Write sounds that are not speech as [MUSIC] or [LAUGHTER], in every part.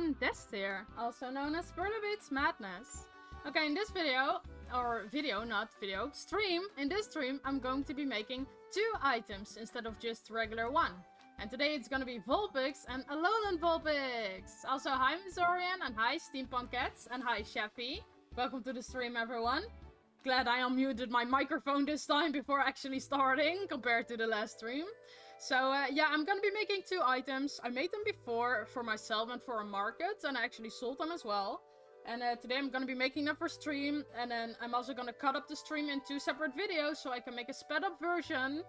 everyone, Destier, also known as Beads Madness. Okay, in this video, or video, not video, stream, in this stream I'm going to be making two items instead of just regular one. And today it's gonna be Vulpix and Alolan Vulpix! Also, hi Misorian, and hi Steampunk Cats, and hi Sheffy. Welcome to the stream, everyone. Glad I unmuted my microphone this time before actually starting, compared to the last stream. So uh, yeah, I'm gonna be making two items. I made them before for myself and for a market, and I actually sold them as well. And uh, today I'm gonna be making them for stream, and then I'm also gonna cut up the stream in two separate videos so I can make a sped up version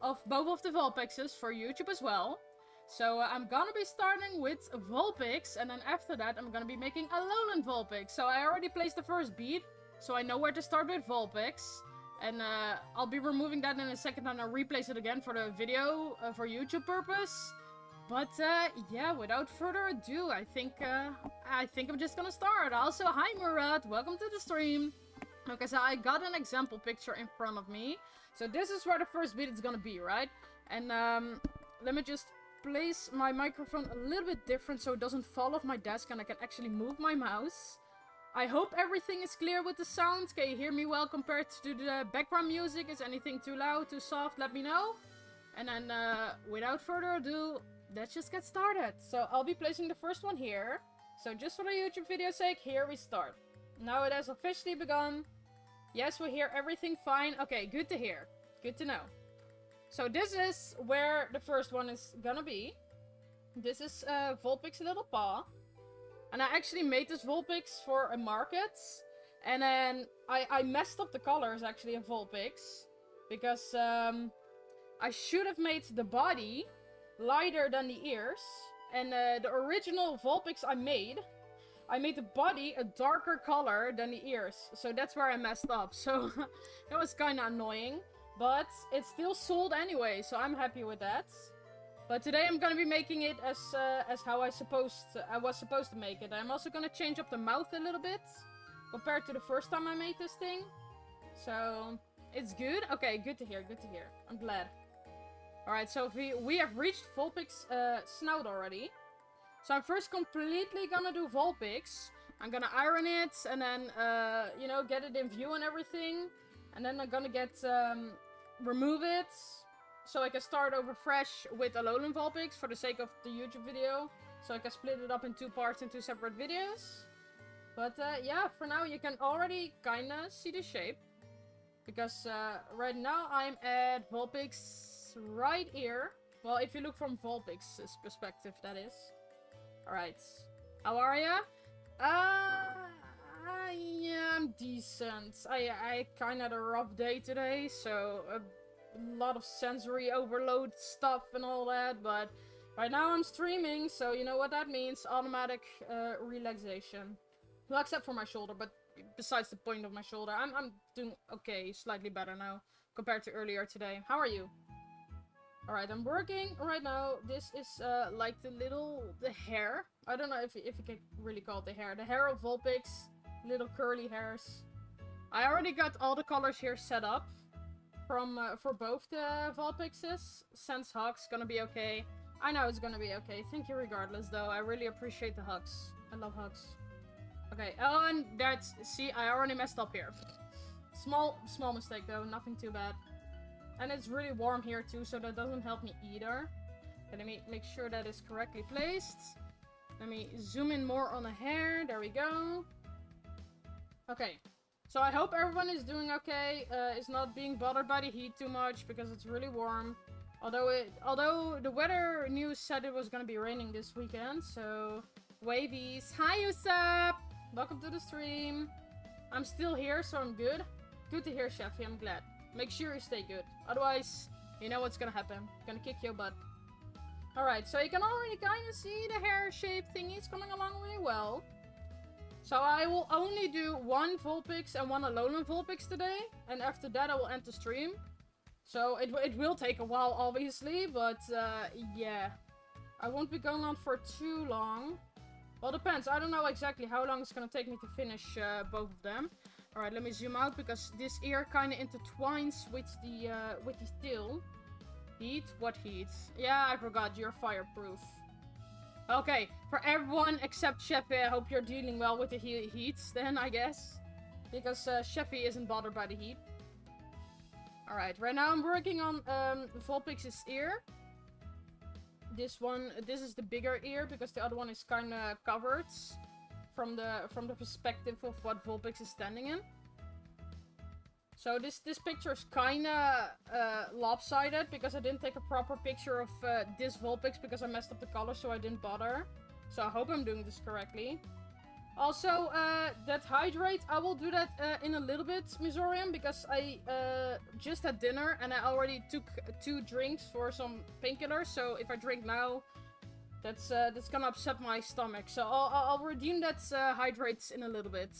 of both of the Vulpixes for YouTube as well. So uh, I'm gonna be starting with Vulpix, and then after that I'm gonna be making Alolan Vulpix. So I already placed the first bead, so I know where to start with Vulpix. And uh, I'll be removing that in a second and I'll replace it again for the video uh, for YouTube purpose. But uh, yeah, without further ado, I think uh, I think I'm just gonna start. Also, hi Murat, welcome to the stream. Okay, so I got an example picture in front of me. So this is where the first beat is gonna be, right? And um, let me just place my microphone a little bit different so it doesn't fall off my desk and I can actually move my mouse. I hope everything is clear with the sound. Can you hear me well compared to the background music? Is anything too loud, too soft? Let me know. And then, uh, without further ado, let's just get started. So I'll be placing the first one here. So just for the YouTube video sake, here we start. Now it has officially begun. Yes, we hear everything fine. Okay, good to hear. Good to know. So this is where the first one is gonna be. This is uh, little paw. And I actually made this Vulpix for a market. And then I, I messed up the colors actually in Vulpix. Because um, I should have made the body lighter than the ears. And uh, the original Vulpix I made, I made the body a darker color than the ears. So that's where I messed up. [LAUGHS] So that was kind of annoying. But it's still sold anyway, so I'm happy with that. But today I'm gonna be making it as uh, as how I supposed to, I was supposed to make it. I'm also gonna change up the mouth a little bit compared to the first time I made this thing. So it's good. Okay, good to hear. Good to hear. I'm glad. All right, so we we have reached Vulpix uh, snout already. So I'm first completely gonna do Vulpix. I'm gonna iron it and then uh, you know get it in view and everything, and then I'm gonna get um, remove it so I can start over fresh with Alolan Vulpix for the sake of the YouTube video. So I can split it up in two parts into separate videos. But uh, yeah, for now you can already kinda see the shape. Because uh, right now I'm at Vulpix right here. Well, if you look from Vulpix's perspective, that is. Alright. How are ya? Uh, yeah, I'm decent. I, I kinda had a rough day today, so... Uh, a lot of sensory overload stuff and all that, but right now I'm streaming, so you know what that means. Automatic uh, relaxation. Well, except for my shoulder, but besides the point of my shoulder, I'm, I'm doing okay, slightly better now compared to earlier today. How are you? Alright, I'm working right now. This is uh, like the little, the hair. I don't know if, if you can really call it the hair. The hair of Vulpix. Little curly hairs. I already got all the colors here set up from uh, for both the Vulpixes. Sense Hugs gonna be okay. I know it's gonna be okay. Thank you regardless, though. I really appreciate the hugs. I love hugs. Okay, oh, and that's... See, I already messed up here. Small, small mistake, though. Nothing too bad. And it's really warm here, too, so that doesn't help me either. Let me make sure that is correctly placed. Let me zoom in more on the hair. There we go. Okay, so I hope everyone is doing okay, uh, is not being bothered by the heat too much because it's really warm. Although it, although the weather news said it was gonna be raining this weekend, so wavies. Hi Usap! Welcome to the stream. I'm still here, so I'm good. Good to hear, Chefy. I'm glad. Make sure you stay good. Otherwise, you know what's gonna happen. gonna kick your butt. Alright, so you can already kind of see the hair shape thingy. Coming along really well. So I will only do one Vulpix and one Alolan Vulpix today. And after that I will end the stream. So it, it will take a while obviously, but uh, yeah. I won't be going on for too long. Well, depends. I don't know exactly how long it's gonna take me to finish uh, both of them. Alright, let me zoom out because this ear kind of intertwines with the uh, with the tail. Heat? What heat? Yeah, I forgot. You're fireproof. Okay, for everyone except Sheffy, I hope you're dealing well with the he heats then, I guess. Because uh, Sheffy isn't bothered by the heat. Alright, right now I'm working on um, Vulpix's ear. This one, this is the bigger ear because the other one is kind of covered from the from the perspective of what Vulpix is standing in. So this this picture is kind of uh, lopsided because I didn't take a proper picture of uh, this Vulpix because I messed up the color so I didn't bother. So I hope I'm doing this correctly. Also, uh, that hydrate, I will do that uh, in a little bit, Misorium, because I uh, just had dinner and I already took two drinks for some painkillers. So if I drink now, that's uh, that's gonna upset my stomach. So I'll, I'll redeem that uh, hydrates in a little bit.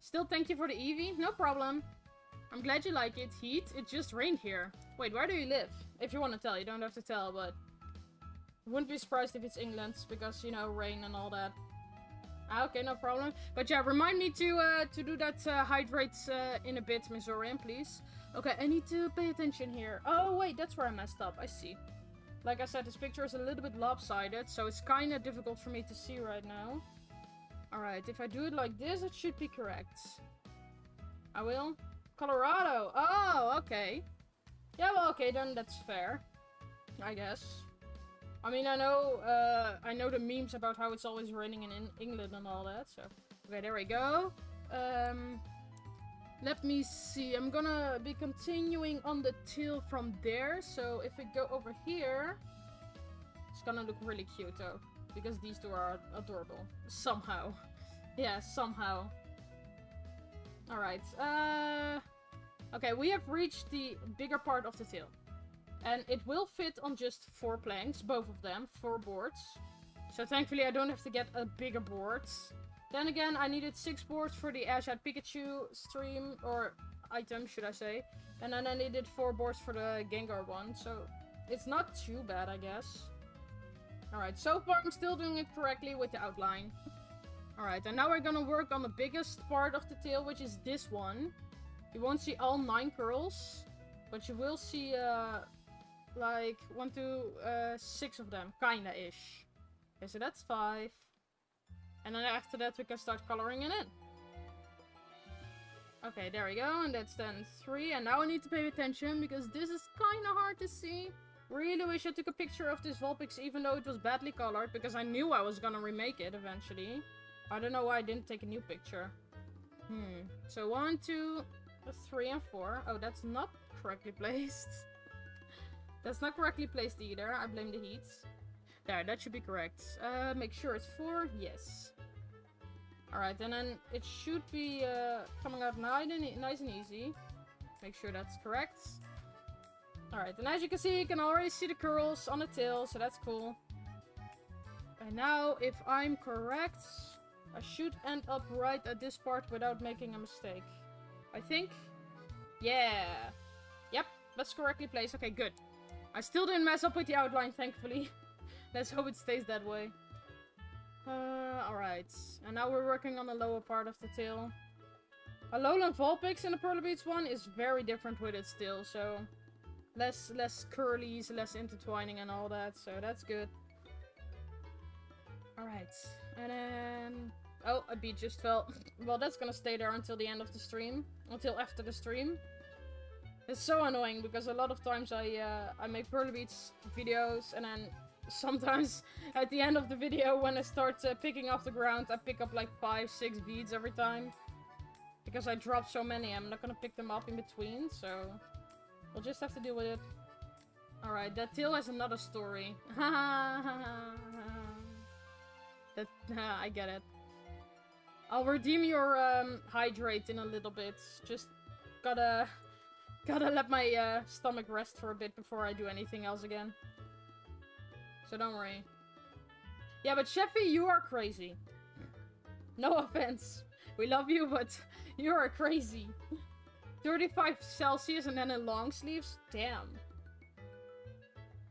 Still, thank you for the Eevee, no problem. I'm glad you like it. Heat, it just rained here. Wait, where do you live? If you want to tell, you don't have to tell, but... Wouldn't be surprised if it's England, because, you know, rain and all that. Ah, okay, no problem. But yeah, remind me to uh, to do that uh, hydrate uh, in a bit, Missourian, please. Okay, I need to pay attention here. Oh, wait, that's where I messed up. I see. Like I said, this picture is a little bit lopsided, so it's kind of difficult for me to see right now. Alright, if I do it like this, it should be correct. I will. Colorado. Oh, okay. Yeah, well, okay, then that's fair. I guess. I mean, I know, uh, I know the memes about how it's always raining in, in England and all that, so... Okay, there we go. Um, let me see. I'm gonna be continuing on the tail from there. So if we go over here, it's gonna look really cute though. Because these two are adorable. Somehow. [LAUGHS] Yeah, somehow. Alright. Uh, okay, we have reached the bigger part of the tail. And it will fit on just four planks, both of them, four boards. So thankfully I don't have to get a bigger board. Then again, I needed six boards for the Ash Pikachu stream, or item, should I say. And then I needed four boards for the Gengar one, so it's not too bad, I guess. Alright, so far I'm still doing it correctly with the outline. Alright, and now we're gonna work on the biggest part of the tail, which is this one. You won't see all nine curls, but you will see, uh, like, one, two, uh, six of them, kinda-ish. Okay, so that's five. And then after that we can start coloring it in. Okay, there we go, and that's then three. And now I need to pay attention because this is kind of hard to see. Really wish I took a picture of this Vulpix even though it was badly colored because I knew I was gonna remake it eventually. I don't know why I didn't take a new picture. Hmm. So one, two, three, and four. Oh, that's not correctly placed. [LAUGHS] that's not correctly placed either. I blame the heats. There, that should be correct. Uh, make sure it's four. Yes. Alright, and then it should be uh, coming out nice and, nice and easy. Make sure that's correct. Alright, and as you can see, you can already see the curls on the tail, so that's cool. And now, if I'm correct, I should end up right at this part without making a mistake. I think? Yeah. Yep, that's correctly placed. Okay, good. I still didn't mess up with the outline, thankfully. [LAUGHS] Let's hope it stays that way. Uh, alright. And now we're working on the lower part of the tail. Alolan Vulpix in the Perler Beads one is very different with it still, so... Less, less curlies, less intertwining and all that, so that's good. Alright. And then... Oh, a beat just fell. well, that's gonna stay there until the end of the stream. Until after the stream. It's so annoying because a lot of times I uh, I make Perler Beads videos and then sometimes [LAUGHS] at the end of the video when I start uh, picking off the ground, I pick up like 5, 6 beads every time. Because I drop so many, I'm not gonna pick them up in between, so... We'll just have to deal with it. Alright, that tail has another story. [LAUGHS] that, [LAUGHS] I get it. I'll redeem your um, hydrate in a little bit. Just gotta... Gotta let my uh, stomach rest for a bit before I do anything else again so don't worry. Yeah, but Sheffy, you are crazy. No offense. We love you, but you are crazy. 35 Celsius and then in long sleeves? Damn.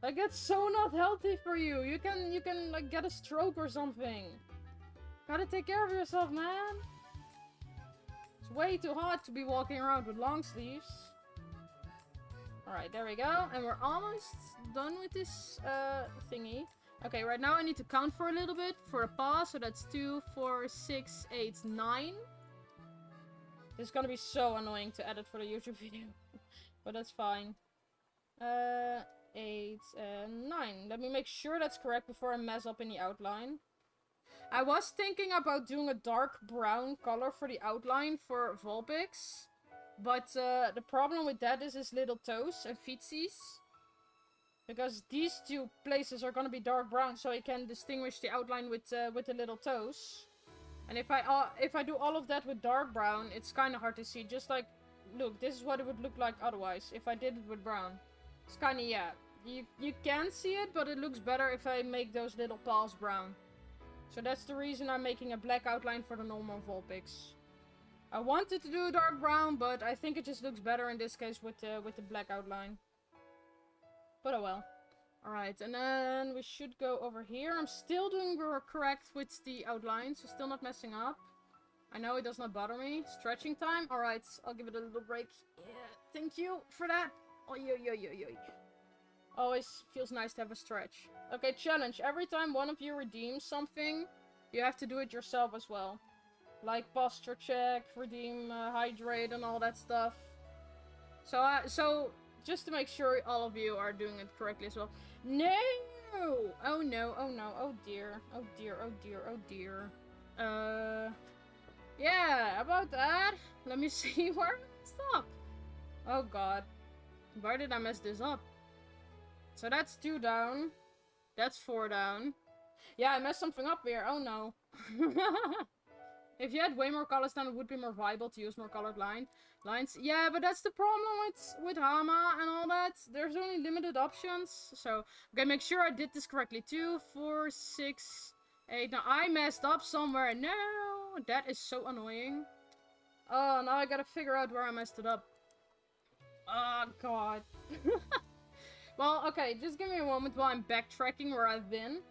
Like, that's so not healthy for you. You can, you can, like, get a stroke or something. Gotta take care of yourself, man. It's way too hot to be walking around with long sleeves. Alright, there we go. And we're almost done with this uh, thingy. Okay, right now I need to count for a little bit for a pause. So that's two, four, six, eight, nine. It's gonna be so annoying to edit for the YouTube [LAUGHS] video. but that's fine. Uh, 8 and 9. Let me make sure that's correct before I mess up in the outline. I was thinking about doing a dark brown color for the outline for Vulpix. But uh, the problem with that is his little toes and feetsies. Because these two places are gonna be dark brown, so I can distinguish the outline with uh, with the little toes. And if I uh, if I do all of that with dark brown, it's kind of hard to see. Just like, look, this is what it would look like otherwise if I did it with brown. It's kind of yeah. You you can see it, but it looks better if I make those little paws brown. So that's the reason I'm making a black outline for the normal Vulpix. I wanted to do dark brown, but I think it just looks better in this case with the, with the black outline. But oh well. Alright, and then we should go over here. I'm still doing correct with the outline, so still not messing up. I know it does not bother me. Stretching time? Alright, I'll give it a little break. Yeah, thank you for that. Oh, yo, yo, yo, yo. Always feels nice to have a stretch. Okay, challenge. Every time one of you redeems something, you have to do it yourself as well. Like posture check, redeem, uh, hydrate, and all that stuff. So, uh, so just to make sure all of you are doing it correctly as well. No! Oh no, oh no, oh dear, oh dear, oh dear, oh dear. Uh, yeah, about that. [LAUGHS] Let me [LAUGHS] see where I stop. Oh god. Why did I mess this up? So that's two down. That's four down. Yeah, I messed something up here. Oh no. [LAUGHS] if you had way more colors, then it would be more viable to use more colored line lines. Yeah, but that's the problem with, with Hama and all that. There's only limited options. So, okay, make sure I did this correctly. Two, four, six, eight. Now, I messed up somewhere. No! That is so annoying. Oh, now I gotta figure out where I messed it up. Oh, God. [LAUGHS] well, okay, just give me a moment while I'm backtracking where I've been.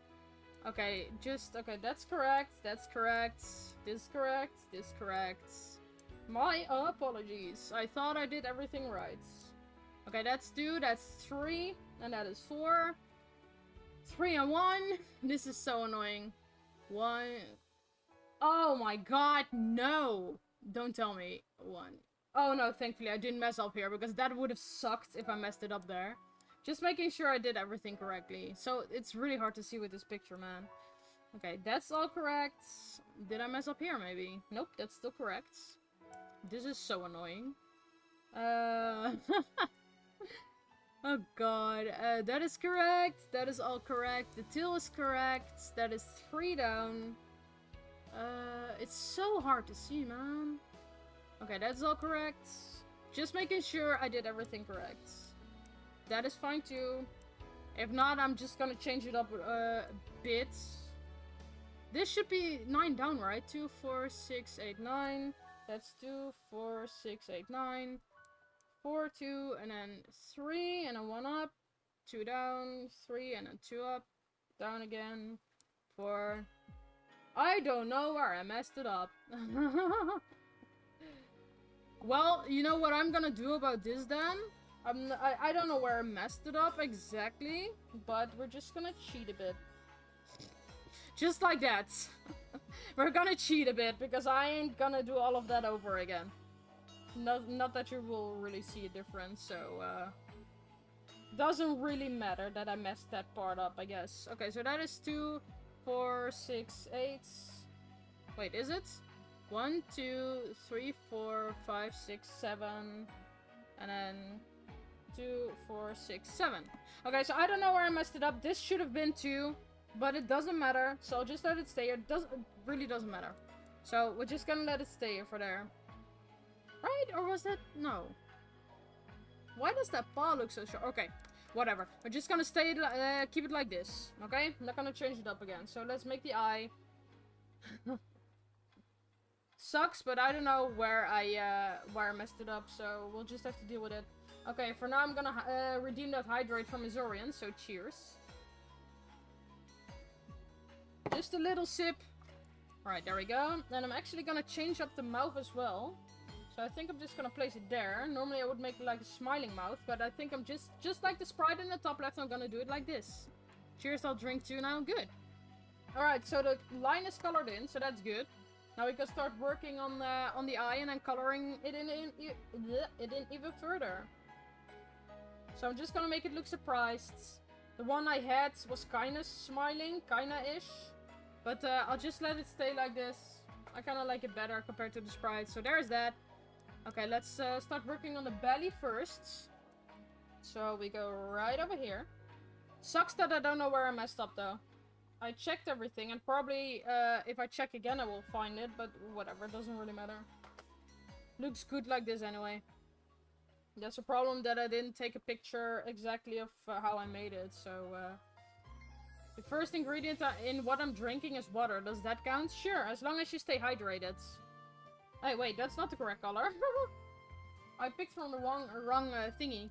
Okay, just, okay, that's correct, that's correct, this correct, this correct. My apologies. I thought I did everything right. Okay, that's two, that's three, and that is four. Three and one. This is so annoying. One. Oh my god, no! Don't tell me. One. Oh no, thankfully I didn't mess up here, because that would have sucked if I messed it up there. Just making sure I did everything correctly. So it's really hard to see with this picture, man. Okay, that's all correct. Did I mess up here, maybe? Nope, that's still correct. This is so annoying. Uh... [LAUGHS] oh god. Uh, that is correct. That is all correct. The tail is correct. That is three down. Uh, it's so hard to see, man. Okay, that's all correct. Just making sure I did everything correct. That is fine too. If not, I'm just gonna change it up uh, a bit. This should be 9 down, right? 2, 4, 6, 8, 9. That's 2, 4, 6, 8, 9. 4, 2, and then 3, and then 1 up. 2 down, 3, and then 2 up. Down again. 4. I don't know where I messed it up. [LAUGHS] well, you know what I'm gonna do about this then? I'm, I, I don't know where I messed it up exactly, but we're just gonna cheat a bit. Just like that. [LAUGHS] We're gonna cheat a bit, because I ain't gonna do all of that over again. Not, not that you will really see a difference, so, uh... Doesn't really matter that I messed that part up, I guess. Okay, so that is two, four, six, eight... Wait, is it? One, two, three, four, five, six, seven... And then... Two, four, six, seven. Okay, so I don't know where I messed it up. This should have been two. But it doesn't matter, so just let it stay here. It, does, it really doesn't matter. So we're just gonna let it stay here for there. Right? Or was that... No. Why does that paw look so short? Okay, whatever. We're just gonna stay, uh, keep it like this. Okay? I'm not gonna change it up again. So let's make the eye. [LAUGHS] Sucks, but I don't know where I, uh, where I messed it up. So we'll just have to deal with it. Okay, for now I'm gonna uh, redeem that hydrate from Azorian. So cheers. Just a little sip. Alright, there we go. And I'm actually gonna change up the mouth as well. So I think I'm just gonna place it there. Normally I would make like a smiling mouth, but I think I'm just, just like the sprite in the top left, I'm gonna do it like this. Cheers, I'll drink too now. Good. Alright, so the line is colored in, so that's good. Now we can start working on the, on the eye and then coloring it in, in, in, it in even further. So I'm just gonna make it look surprised. The one I had was kinda smiling, kinda-ish. But uh, I'll just let it stay like this. I kinda like it better compared to the sprite. So there's that. Okay, let's uh, start working on the belly first. So we go right over here. Sucks that I don't know where I messed up though. I checked everything and probably uh, if I check again I will find it, but whatever, doesn't really matter. Looks good like this anyway. That's a problem that I didn't take a picture exactly of uh, how I made it, so... Uh, the first ingredient in what I'm drinking is water. Does that count? Sure, as long as you stay hydrated. Hey, wait, that's not the correct color. [LAUGHS] I picked from the wrong, wrong uh, thingy.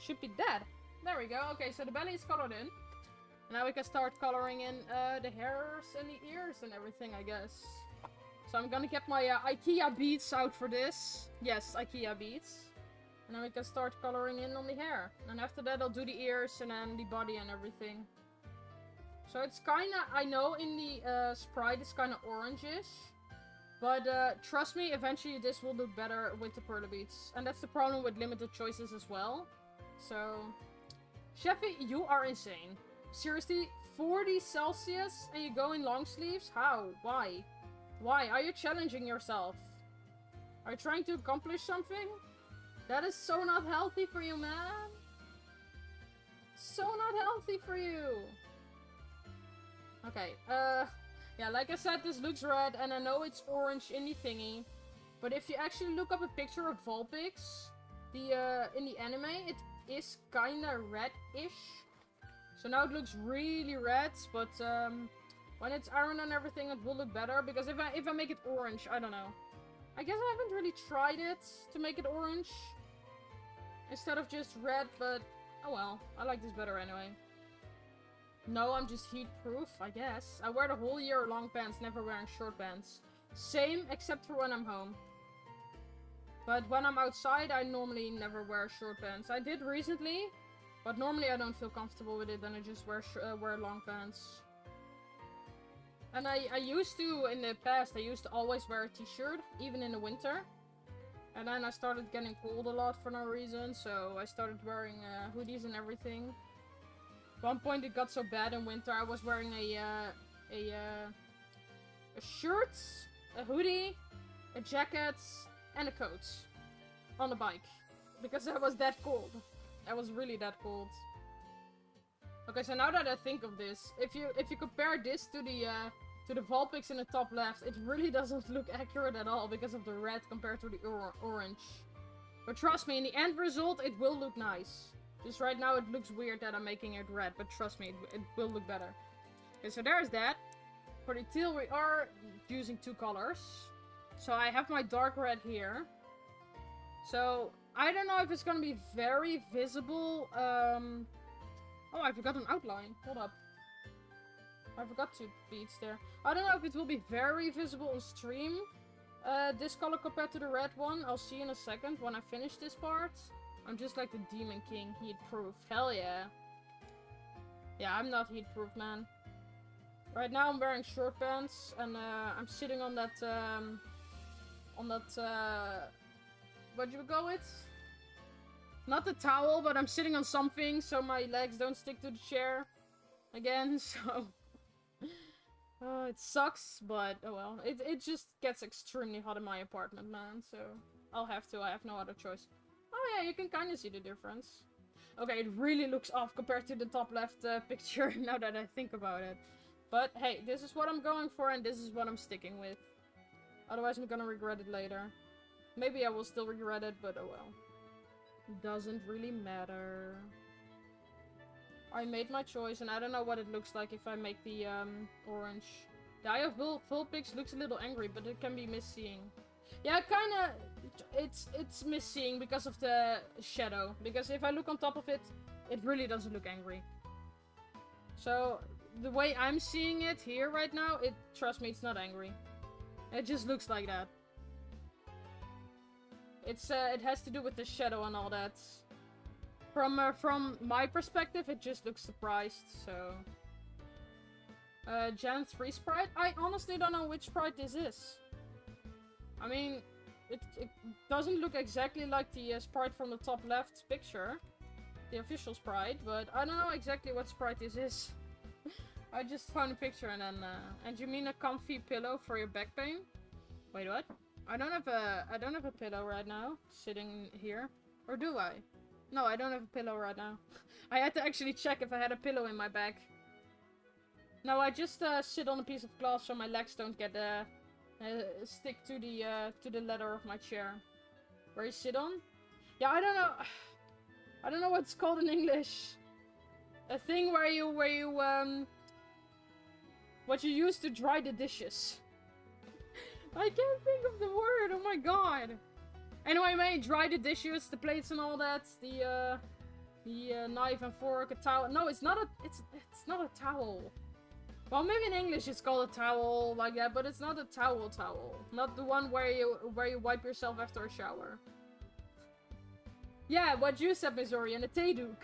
Should be that. There we go. Okay, so the belly is colored in. Now we can start coloring in uh, the hairs and the ears and everything, I guess. So I'm gonna get my uh, Ikea beads out for this. Yes, Ikea beads. And then we can start coloring in on the hair. And after that I'll do the ears and then the body and everything. So it's kinda, I know in the uh, sprite it's kinda orangish. But uh, trust me, eventually this will look better with the Perler beads. And that's the problem with limited choices as well. So, Chefy, you are insane. Seriously, 40 Celsius and you go in long sleeves? How? Why? Why? Are you challenging yourself? Are you trying to accomplish something? That is so not healthy for you, man. So not healthy for you. Okay, uh... Yeah, like I said, this looks red, and I know it's orange in the thingy. But if you actually look up a picture of Vulpix, the, uh, in the anime, it is kinda red-ish. So now it looks really red, but um, when it's iron and everything, it will look better. Because if I if I make it orange, I don't know. I guess I haven't really tried it to make it orange instead of just red, but oh well. I like this better anyway. No, I'm just heat proof, I guess. I wear the whole year long pants, never wearing short pants. Same, except for when I'm home. But when I'm outside, I normally never wear short pants. I did recently, but normally I don't feel comfortable with it and I just wear, uh, wear long pants. And I, I used to, in the past, I used to always wear a t-shirt, even in the winter. And then I started getting cold a lot for no reason, so I started wearing uh, hoodies and everything. One point it got so bad in winter, I was wearing a, uh, a, uh, a shirt, a hoodie, a jacket, and a coat on the bike. Because I was that cold. I was really that cold. Okay, so now that I think of this, if you if you compare this to the uh, to the Vulpix in the top left, it really doesn't look accurate at all because of the red compared to the or orange. But trust me, in the end result, it will look nice. Just right now, it looks weird that I'm making it red, but trust me, it, it will look better. Okay, so there's that. For the teal, we are using two colors. So I have my dark red here. So I don't know if it's gonna be very visible. Um, oh, I forgot an outline. Hold up. I forgot two beads there. I don't know if it will be very visible on stream. Uh, this color compared to the red one. I'll see in a second when I finish this part. I'm just like the Demon King, heat proof. Hell yeah. Yeah, I'm not heat proof, man. Right now I'm wearing short pants and uh, I'm sitting on that, um, on that, uh, what do you go it? Not the towel, but I'm sitting on something so my legs don't stick to the chair again, [LAUGHS] so... Uh, it sucks, but oh well. It, it just gets extremely hot in my apartment, man, so I'll have to. I have no other choice. Oh yeah, you can kind of see the difference. Okay, it really looks off compared to the top left uh, [LAUGHS] picture now that I think about it. But hey, this is what I'm going for and this is what I'm sticking with. Otherwise I'm gonna regret it later. Maybe I will still regret it, but oh well. Doesn't really matter. I made my choice, and I don't know what it looks like if I make the um, orange. The Eye of Vulpix looks a little angry, but it can be misseeing. Yeah, kinda, it's it's misseeing because of the shadow. Because if I look on top of it, it really doesn't look angry. So, the way I'm seeing it here right now, it trust me, it's not angry. It just looks like that. It's uh, it has to do with the shadow and all that. From uh, from my perspective, it just looks surprised, so... Uh, Gen 3 sprite? I honestly don't know which sprite this is. I mean, it, it doesn't look exactly like the uh, sprite from the top left picture. The official sprite, but I don't know exactly what sprite this is. [LAUGHS] I just found a picture and then, uh, and you mean a comfy pillow for your back pain? Wait, what? I don't have a, I don't have a pillow right now, sitting here. Or do I? No, I don't have a pillow right now. [LAUGHS] I had to actually check if I had a pillow in my bag. No, I just uh, sit on a piece of glass so my legs don't get uh, uh, stick to the uh, to the leather of my chair. Where you sit on? Yeah, I don't know. [SIGHS] I don't know what it's called in English. A thing where you where you um what you use to dry the dishes. I can't think of the word. Oh my god. Anyway, may dry the dishes, the plates and all that, the uh the uh, knife and fork, a towel. No, it's not a it's it's not a towel. Well, maybe in English it's called a towel like that, but it's not a towel towel. Not the one where you where you wipe yourself after a shower. Yeah, what you said, Missouri, and a Tayduk.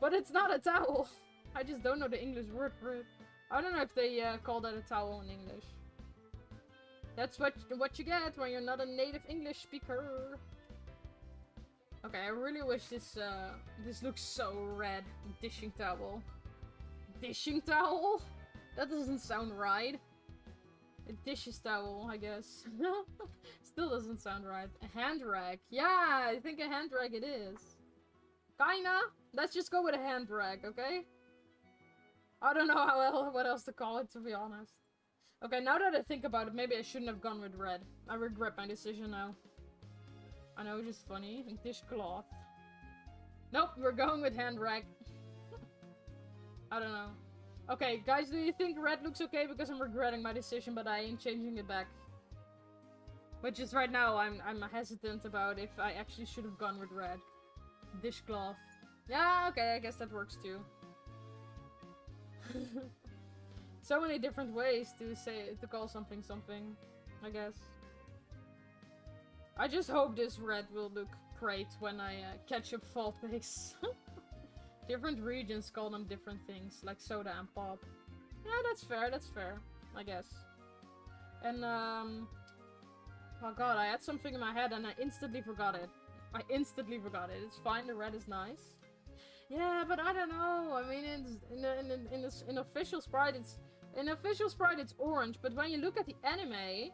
But it's not a towel. [LAUGHS] I just don't know the English word for it. I don't know if they uh, call that a towel in English. That's what what you get when you're not a native English speaker. Okay, I really wish this uh, this looks so red. Dishing towel dishing towel? That doesn't sound right. A dishes towel, I guess. [LAUGHS] Still doesn't sound right. A hand rag. Yeah, I think a hand rag it is. Kinda. Let's just go with a hand rag, okay? I don't know how what else to call it, to be honest. Okay, now that I think about it, maybe I shouldn't have gone with red. I regret my decision now. I know, it's just funny. Dishcloth. Nope, we're going with hand rag. [LAUGHS] I don't know. Okay, guys, do you think red looks okay? Because I'm regretting my decision, but I ain't changing it back. Which is right now, I'm I'm hesitant about if I actually should have gone with red. Dishcloth. Yeah, okay, I guess that works too. [LAUGHS] so many different ways to say to call something something, I guess. I just hope this red will look great when I uh, catch up fall [LAUGHS] pigs. Different regions call them different things, like soda and pop. Yeah, that's fair, that's fair, I guess. And, um... Oh god, I had something in my head and I instantly forgot it. I instantly forgot it. It's fine, the red is nice. Yeah, but I don't know. I mean, in in the, in, the, in official sprite, it's in official sprite it's orange, but when you look at the anime,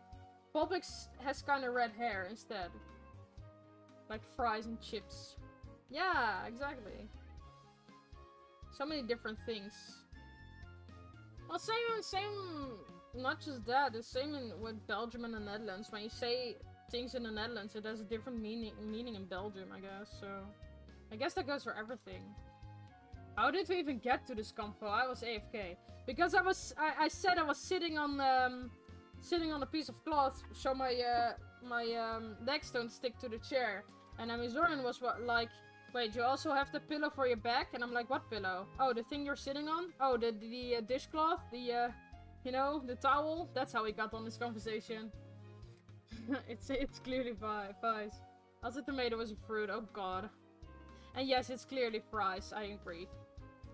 Vulpix has kind of red hair instead, like fries and chips. Yeah, exactly. So many different things. Well, same, same, not just that, the same in, with Belgium and the Netherlands. When you say things in the Netherlands, it has a different meaning, meaning in Belgium, I guess, so... I guess that goes for everything. How did we even get to this compo? I was AFK. Because I was, I, I said I was sitting on, um, sitting on a piece of cloth, so my, uh, my, um, legs don't stick to the chair. And I then Mizoran was what, like, Wait, you also have the pillow for your back? And I'm like, what pillow? Oh, the thing you're sitting on? Oh, the, the uh, dishcloth? The, uh, you know, the towel? That's how we got on this conversation. [LAUGHS] it's it's clearly fries. Also, tomato is a fruit. Oh god. And yes, it's clearly fries. I agree.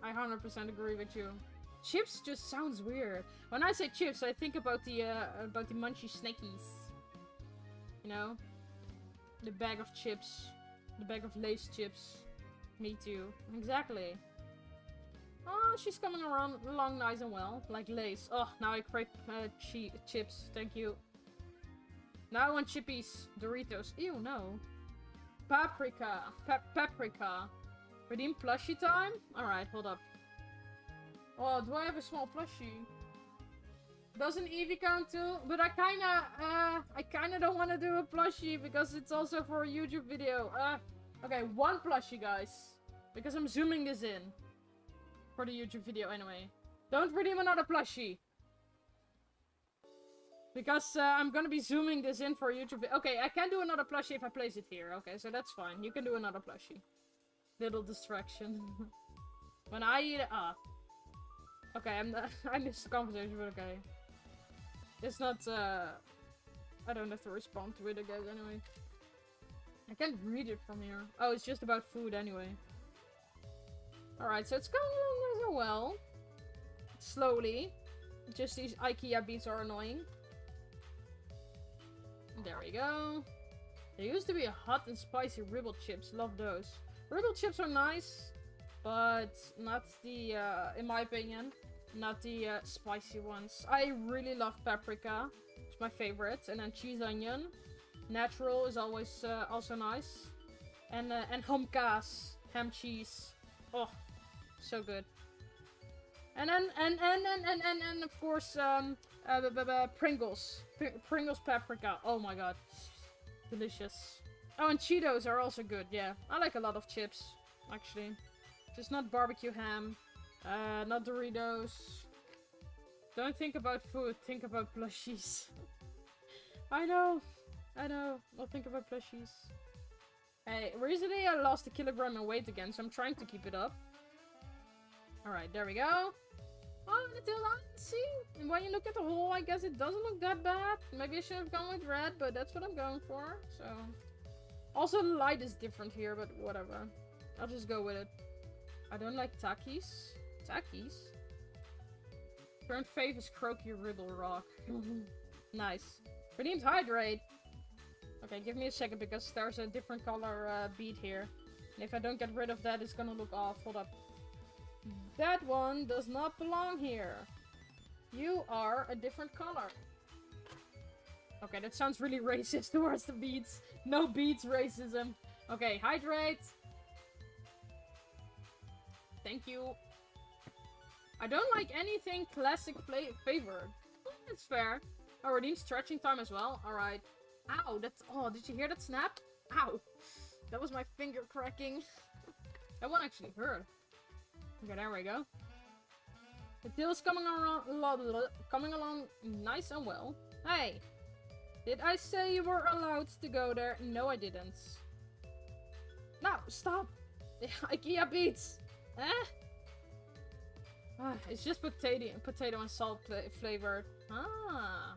I 100% agree with you. Chips just sounds weird. When I say chips, I think about the uh, about the munchy snackies. You know, the bag of chips. The bag of Lay's chips. Me too. Exactly. Oh, she's coming around along nice and well. Like Lay's. Oh, now I crave uh, chi chips. Thank you. Now I want chippies. Doritos. Ew, no. Paprika. Pa paprika. Redeem plushie time? Alright, hold up. Oh, do I have a small plushie? Doesn't Eevee count too? But I kinda, uh, I kinda don't want to do a plushie because it's also for a YouTube video. Uh, okay, one plushie, guys. Because I'm zooming this in. For the YouTube video anyway. Don't redeem another plushie. Because uh, I'm gonna be zooming this in for YouTube Okay, I can do another plushie if I place it here. Okay, so that's fine. You can do another plushie. Little distraction. [LAUGHS] when I eat Ah. Okay, I'm not, [LAUGHS] I missed the conversation, but okay. It's not, uh... I don't have to respond to it, I guess, anyway. I can't read it from here. Oh, it's just about food anyway. Alright, so it's going along so well. Slowly. Just these IKEA beats are annoying. There we go. There used to be a hot and spicy ribble chips. Love those. Ribble chips are nice, but not the, uh, in my opinion, not the uh, spicy ones. I really love paprika. It's my favorite. And then cheese onion. Natural is always uh, also nice. And uh, and hamkaas, ham cheese. Oh, so good. And then and and and and and, and of course um uh, Pringles, P Pringles paprika. Oh my god, delicious. Oh, and Cheetos are also good. Yeah, I like a lot of chips actually. Just not barbecue ham, uh, not Doritos. Don't think about food. Think about plushies. [LAUGHS] I know. I know. I'll think about plushies. Hey, recently I lost a kilogram in weight again, so I'm trying to keep it up. Alright, there we go. Oh, the tail line, see? When you look at the hole, I guess it doesn't look that bad. Maybe I should have gone with red, but that's what I'm going for, so... Also, the light is different here, but whatever. I'll just go with it. I don't like Takis. Takis? Current fave is Croky Ribble Rock. [LAUGHS] nice. Redeemed Hydrate! Okay, give me a second because there's a different color uh, bead here. And if I don't get rid of that, it's gonna look off. Hold up. That one does not belong here. You are a different color. Okay, that sounds really [LAUGHS] racist towards the beats. No beats racism. Okay, hydrate. Thank you. I don't like anything classic flavored. That's fair. Oh, redeem stretching time as well. Alright. Ow, that's... Oh, did you hear that snap? Ow. That was my finger cracking. [LAUGHS] that one actually hurt. Okay, there we go. The tail's coming along, coming along nice and well. Hey! Did I say you were allowed to go there? No, I didn't. No, stop! The [LAUGHS] IKEA beats! Eh? Ah, it's just potato, potato and salt flavored. Ah.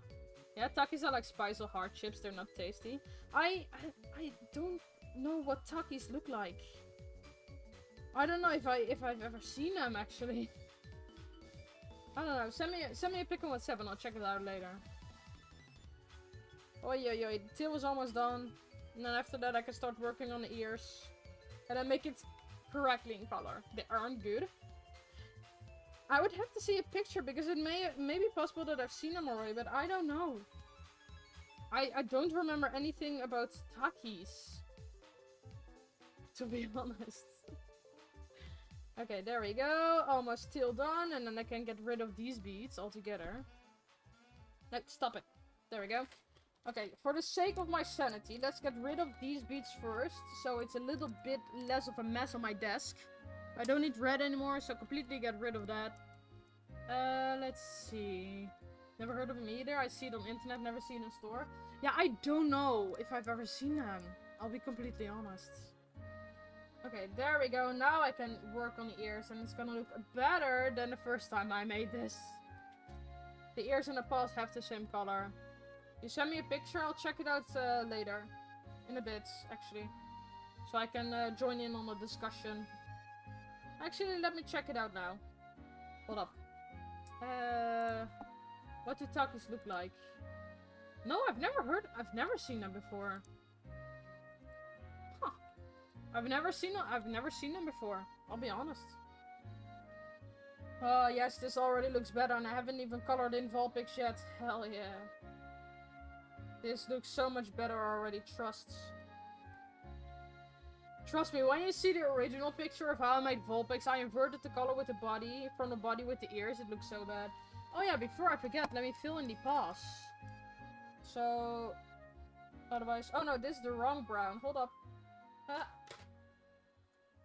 Yeah, Takis are like spice or hard chips. They're not tasty. I, I, I don't know what Takis look like. I don't know if I if I've ever seen them actually. [LAUGHS] I don't know. Send me send me a pic on WhatsApp and I'll check it out later. Oh yeah yeah. The tail was almost done, and then after that I can start working on the ears, and then make it correctly in color. They aren't good. I would have to see a picture because it may may be possible that I've seen them already, but I don't know. I I don't remember anything about Takis. To be [LAUGHS] honest. okay, there we go. Almost still done, and then I can get rid of these beads altogether. No, stop it. There we go. Okay, for the sake of my sanity, let's get rid of these beads first, so it's a little bit less of a mess on my desk. I don't need red anymore, so completely get rid of that. Uh, let's see. Never heard of them either. I see it on internet, never seen in store. Yeah, I don't know if I've ever seen them. I'll be completely honest. Okay, there we go. Now I can work on the ears and it's gonna look better than the first time I made this. The ears and the paws have the same color. You send me a picture, I'll check it out uh, later. In a bit, actually. So I can uh, join in on the discussion. Actually, let me check it out now. Hold up. Uh, what do Takis look like? No, I've never heard- I've never seen them before. Huh. I've never seen them- I've never seen them before. I'll be honest. Oh, yes, this already looks better and I haven't even colored in Vulpix yet. Hell yeah. This looks so much better already, trust. Trust me, when you see the original picture of how I made Vulpix, I inverted the color with the body, from the body with the ears, it looks so bad. Oh yeah, before I forget, let me fill in the paws. So, otherwise, oh no, this is the wrong brown, hold up. Ha.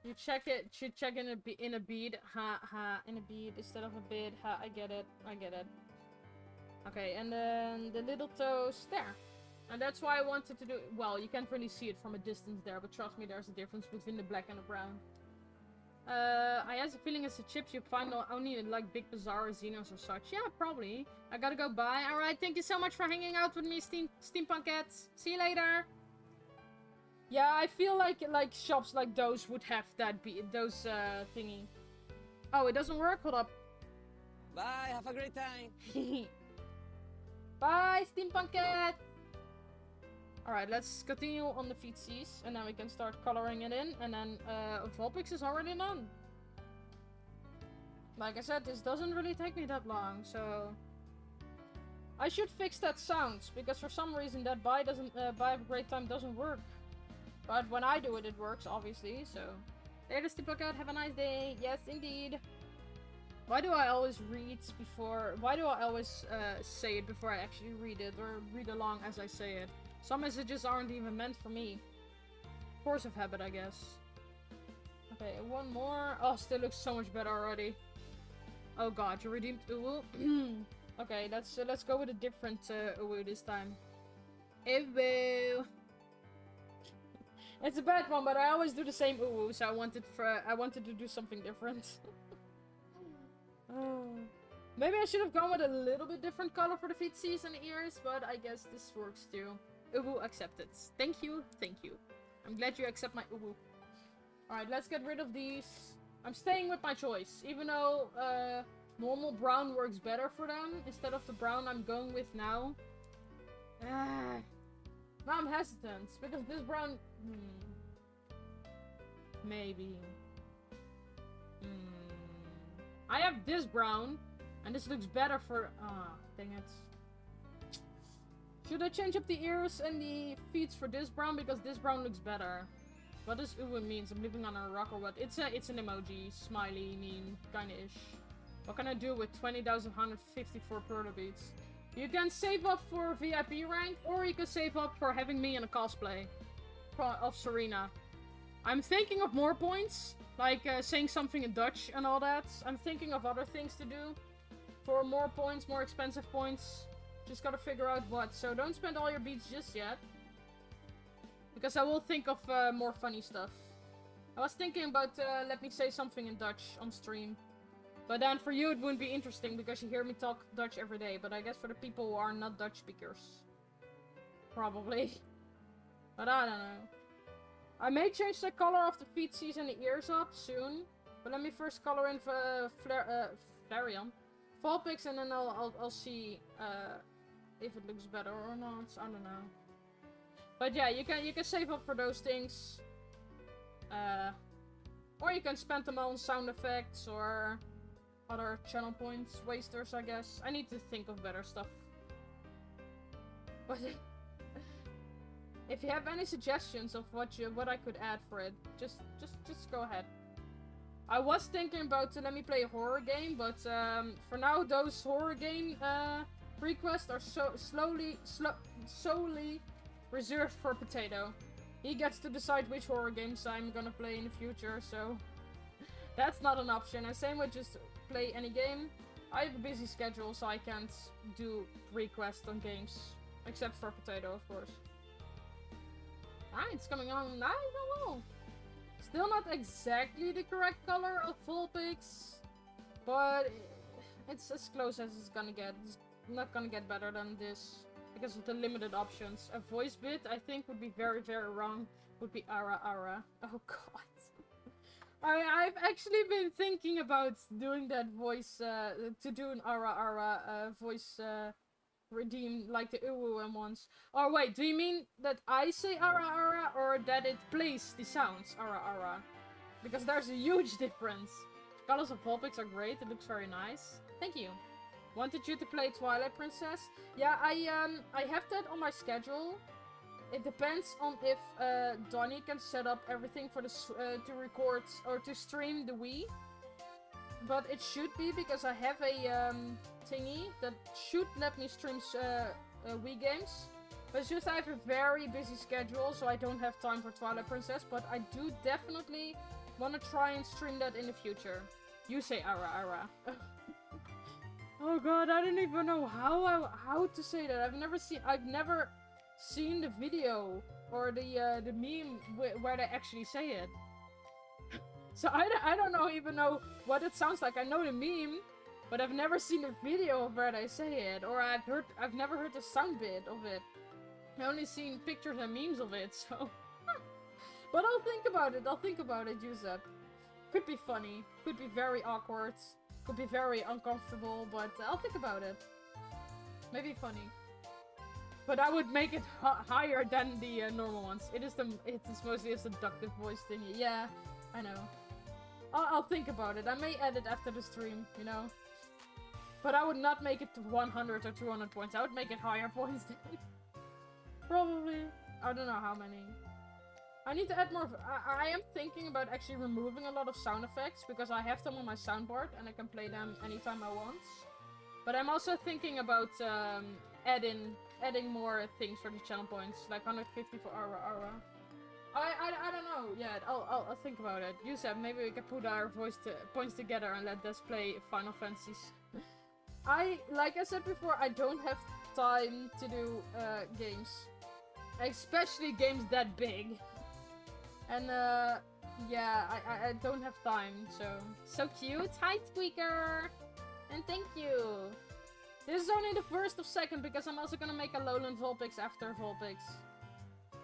You check it, you check in a, be in a bead, ha ha, in a bead instead of a bid, ha, I get it, I get it. Okay, and then the little toes, there. And that's why I wanted to do- well, you can't really see it from a distance there, but trust me, there's a difference between the black and the brown. Uh, I have a feeling it's the chips you find only in, like, Big Bazaar or Xenos or such. Yeah, probably. I gotta go buy. Alright, thank you so much for hanging out with me, Steam Steampunkette. See you later! Yeah, I feel like like shops like those would have that be those uh thingy. Oh, it doesn't work. Hold up. Bye, have a great time. [LAUGHS] Bye, steampunk cat. All right, let's continue on the feetsies, and then we can start coloring it in, and then uh, Vulpix is already done. Like I said, this doesn't really take me that long, so I should fix that sounds because for some reason that buy doesn't uh, buy a great time doesn't work. But when I do it, it works obviously. So later, cat. Have a nice day. Yes, indeed. Why do I always read before... Why do I always uh, say it before I actually read it? Or read along as I say it? Some messages aren't even meant for me. Force of habit, I guess. Okay, one more. Oh, still looks so much better already. Oh god, you redeemed Uwu? [CLEARS THROAT] okay, let's uh, let's go with a different uh, Uwu this time. Uwu! [LAUGHS] it's a bad one, but I always do the same Uwu, so I wanted for I wanted to do something different. [LAUGHS] Oh. Maybe I should have gone with a little bit different color for the feetsies and ears, but I guess this works too. Uwu accepted. Thank you, thank you. I'm glad you accept my Ubu. Alright, let's get rid of these. I'm staying with my choice, even though uh, normal brown works better for them instead of the brown I'm going with now. Ah. Now I'm hesitant, because this brown... Hmm. Maybe. Hmm. I have this brown, and this looks better for... Ah, dang it. Should I change up the ears and the feet for this brown? Because this brown looks better. What does Uwu means? I'm living on a rock or what? It's a it's an emoji, smiley, mean, kinda-ish. What can I do with 20,154 Perler beads? You can save up for VIP rank, or you can save up for having me in a cosplay of Serena. I'm thinking of more points, like uh, saying something in Dutch and all that. I'm thinking of other things to do. For more points, more expensive points. Just gotta figure out what. So don't spend all your beats just yet. Because I will think of uh, more funny stuff. I was thinking about uh, let me say something in Dutch on stream. But then for you it wouldn't be interesting because you hear me talk Dutch every day. But I guess for the people who are not Dutch speakers. Probably. [LAUGHS] But I don't know. I may change the color of the feetsies and the ears up soon. But let me first color in uh, uh, Flareon. Vulpix and then I'll, I'll, I'll see uh, if it looks better or not. I don't know. But yeah, you can you can save up for those things. Uh, or you can spend them on sound effects or other channel points, wasters, I guess. I need to think of better stuff. But [LAUGHS] if you have any suggestions of what you what I could add for it, just just just go ahead. I was thinking about to let me play a horror game, but um, for now those horror game uh, requests are so slowly slow solely reserved for Potato. He gets to decide which horror games I'm gonna play in the future, so [LAUGHS] that's not an option. And same with just play any game. I have a busy schedule, so I can't do requests on games. Except for Potato, of course. Ah, it's coming on. I don't. Still not exactly the correct color of Vulpix. But it's as close as it's gonna get. It's not gonna get better than this. Because of the limited options. A voice bit, I think, would be very, very wrong. Would be Ara Ara. Oh god. [LAUGHS] I, I've actually been thinking about doing that voice, uh, to do an Ara Ara uh, voice uh, redeem like the Uwu ones. Or wait, do you mean that I say Ara Ara or that it plays the sounds Ara Ara? Because there's a huge difference. Colors of Vulpix are great, it looks very nice. Thank you. Wanted you to play Twilight Princess? Yeah, I um I have that on my schedule. It depends on if uh, Donnie can set up everything for the uh, to record or to stream the Wii. But it should be because I have a um, thingy that should let me stream uh, uh, Wii games. But it's just I have a very busy schedule, so I don't have time for Twilight Princess. But I do definitely want to try and stream that in the future. You say Ara Ara. [LAUGHS] oh god, I don't even know how I, how to say that. I've never seen I've never seen the video or the uh, the meme where they actually say it. so I, I don't know even know what it sounds like. I know the meme, but I've never seen a video where they say it, or I've heard I've never heard the sound bit of it. I only seen pictures and memes of it, [LAUGHS] so But I'll think about it. I'll think about it, Yusuf. Could be funny. Could be very awkward. Could be very uncomfortable, but I'll think about it. Maybe funny. But I would make it higher than the uh, normal ones. It is the it is mostly a seductive voice thingy. Yeah, I know. I'll, I'll think about it. I may edit after the stream, you know. But I would not make it to 100 or 200 points. I would make it higher [LAUGHS] points. Probably. I don't know how many. I need to add more. I, I, am thinking about actually removing a lot of sound effects because I have them on my soundboard and I can play them anytime I want. But I'm also thinking about um, adding adding more things for the channel points, like 150 for Ara Ara. I, I, I don't know yet. I'll, I'll, I'll think about it. You said maybe we can put our voice to, points together and let us play Final Fantasies. I, like I said before, I don't have time to do uh, games. Especially games that big. And, uh, yeah, I, I, I don't have time, so... So cute! Hi, Squeaker! And thank you! This is only the first of second, because I'm also gonna make a Alolan Vulpix after Vulpix.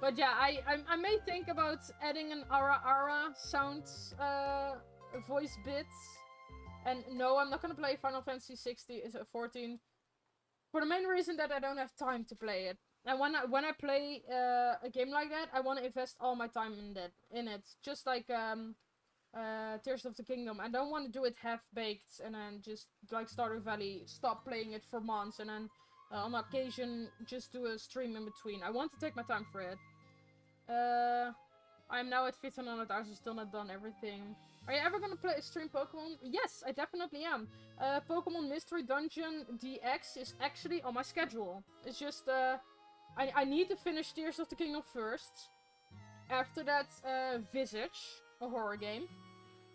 But yeah, I, I, I may think about adding an Ara Ara sound uh, voice bit. And no, I'm not gonna play Final Fantasy 60, 14. For the main reason that I don't have time to play it. And when I when I play uh, a game like that, I want to invest all my time in that in it. Just like um, uh, Tears of the Kingdom. I don't want to do it half baked and then just like Stardew Valley, stop playing it for months and then uh, on occasion just do a stream in between. I want to take my time for it. Uh, I'm now at 1500 hours, still not done everything. Are you ever gonna play a stream Pokemon? Yes, I definitely am. Uh, Pokemon Mystery Dungeon DX is actually on my schedule. It's just, uh, I, I need to finish Tears of the Kingdom first. After that, uh, Visage, a horror game.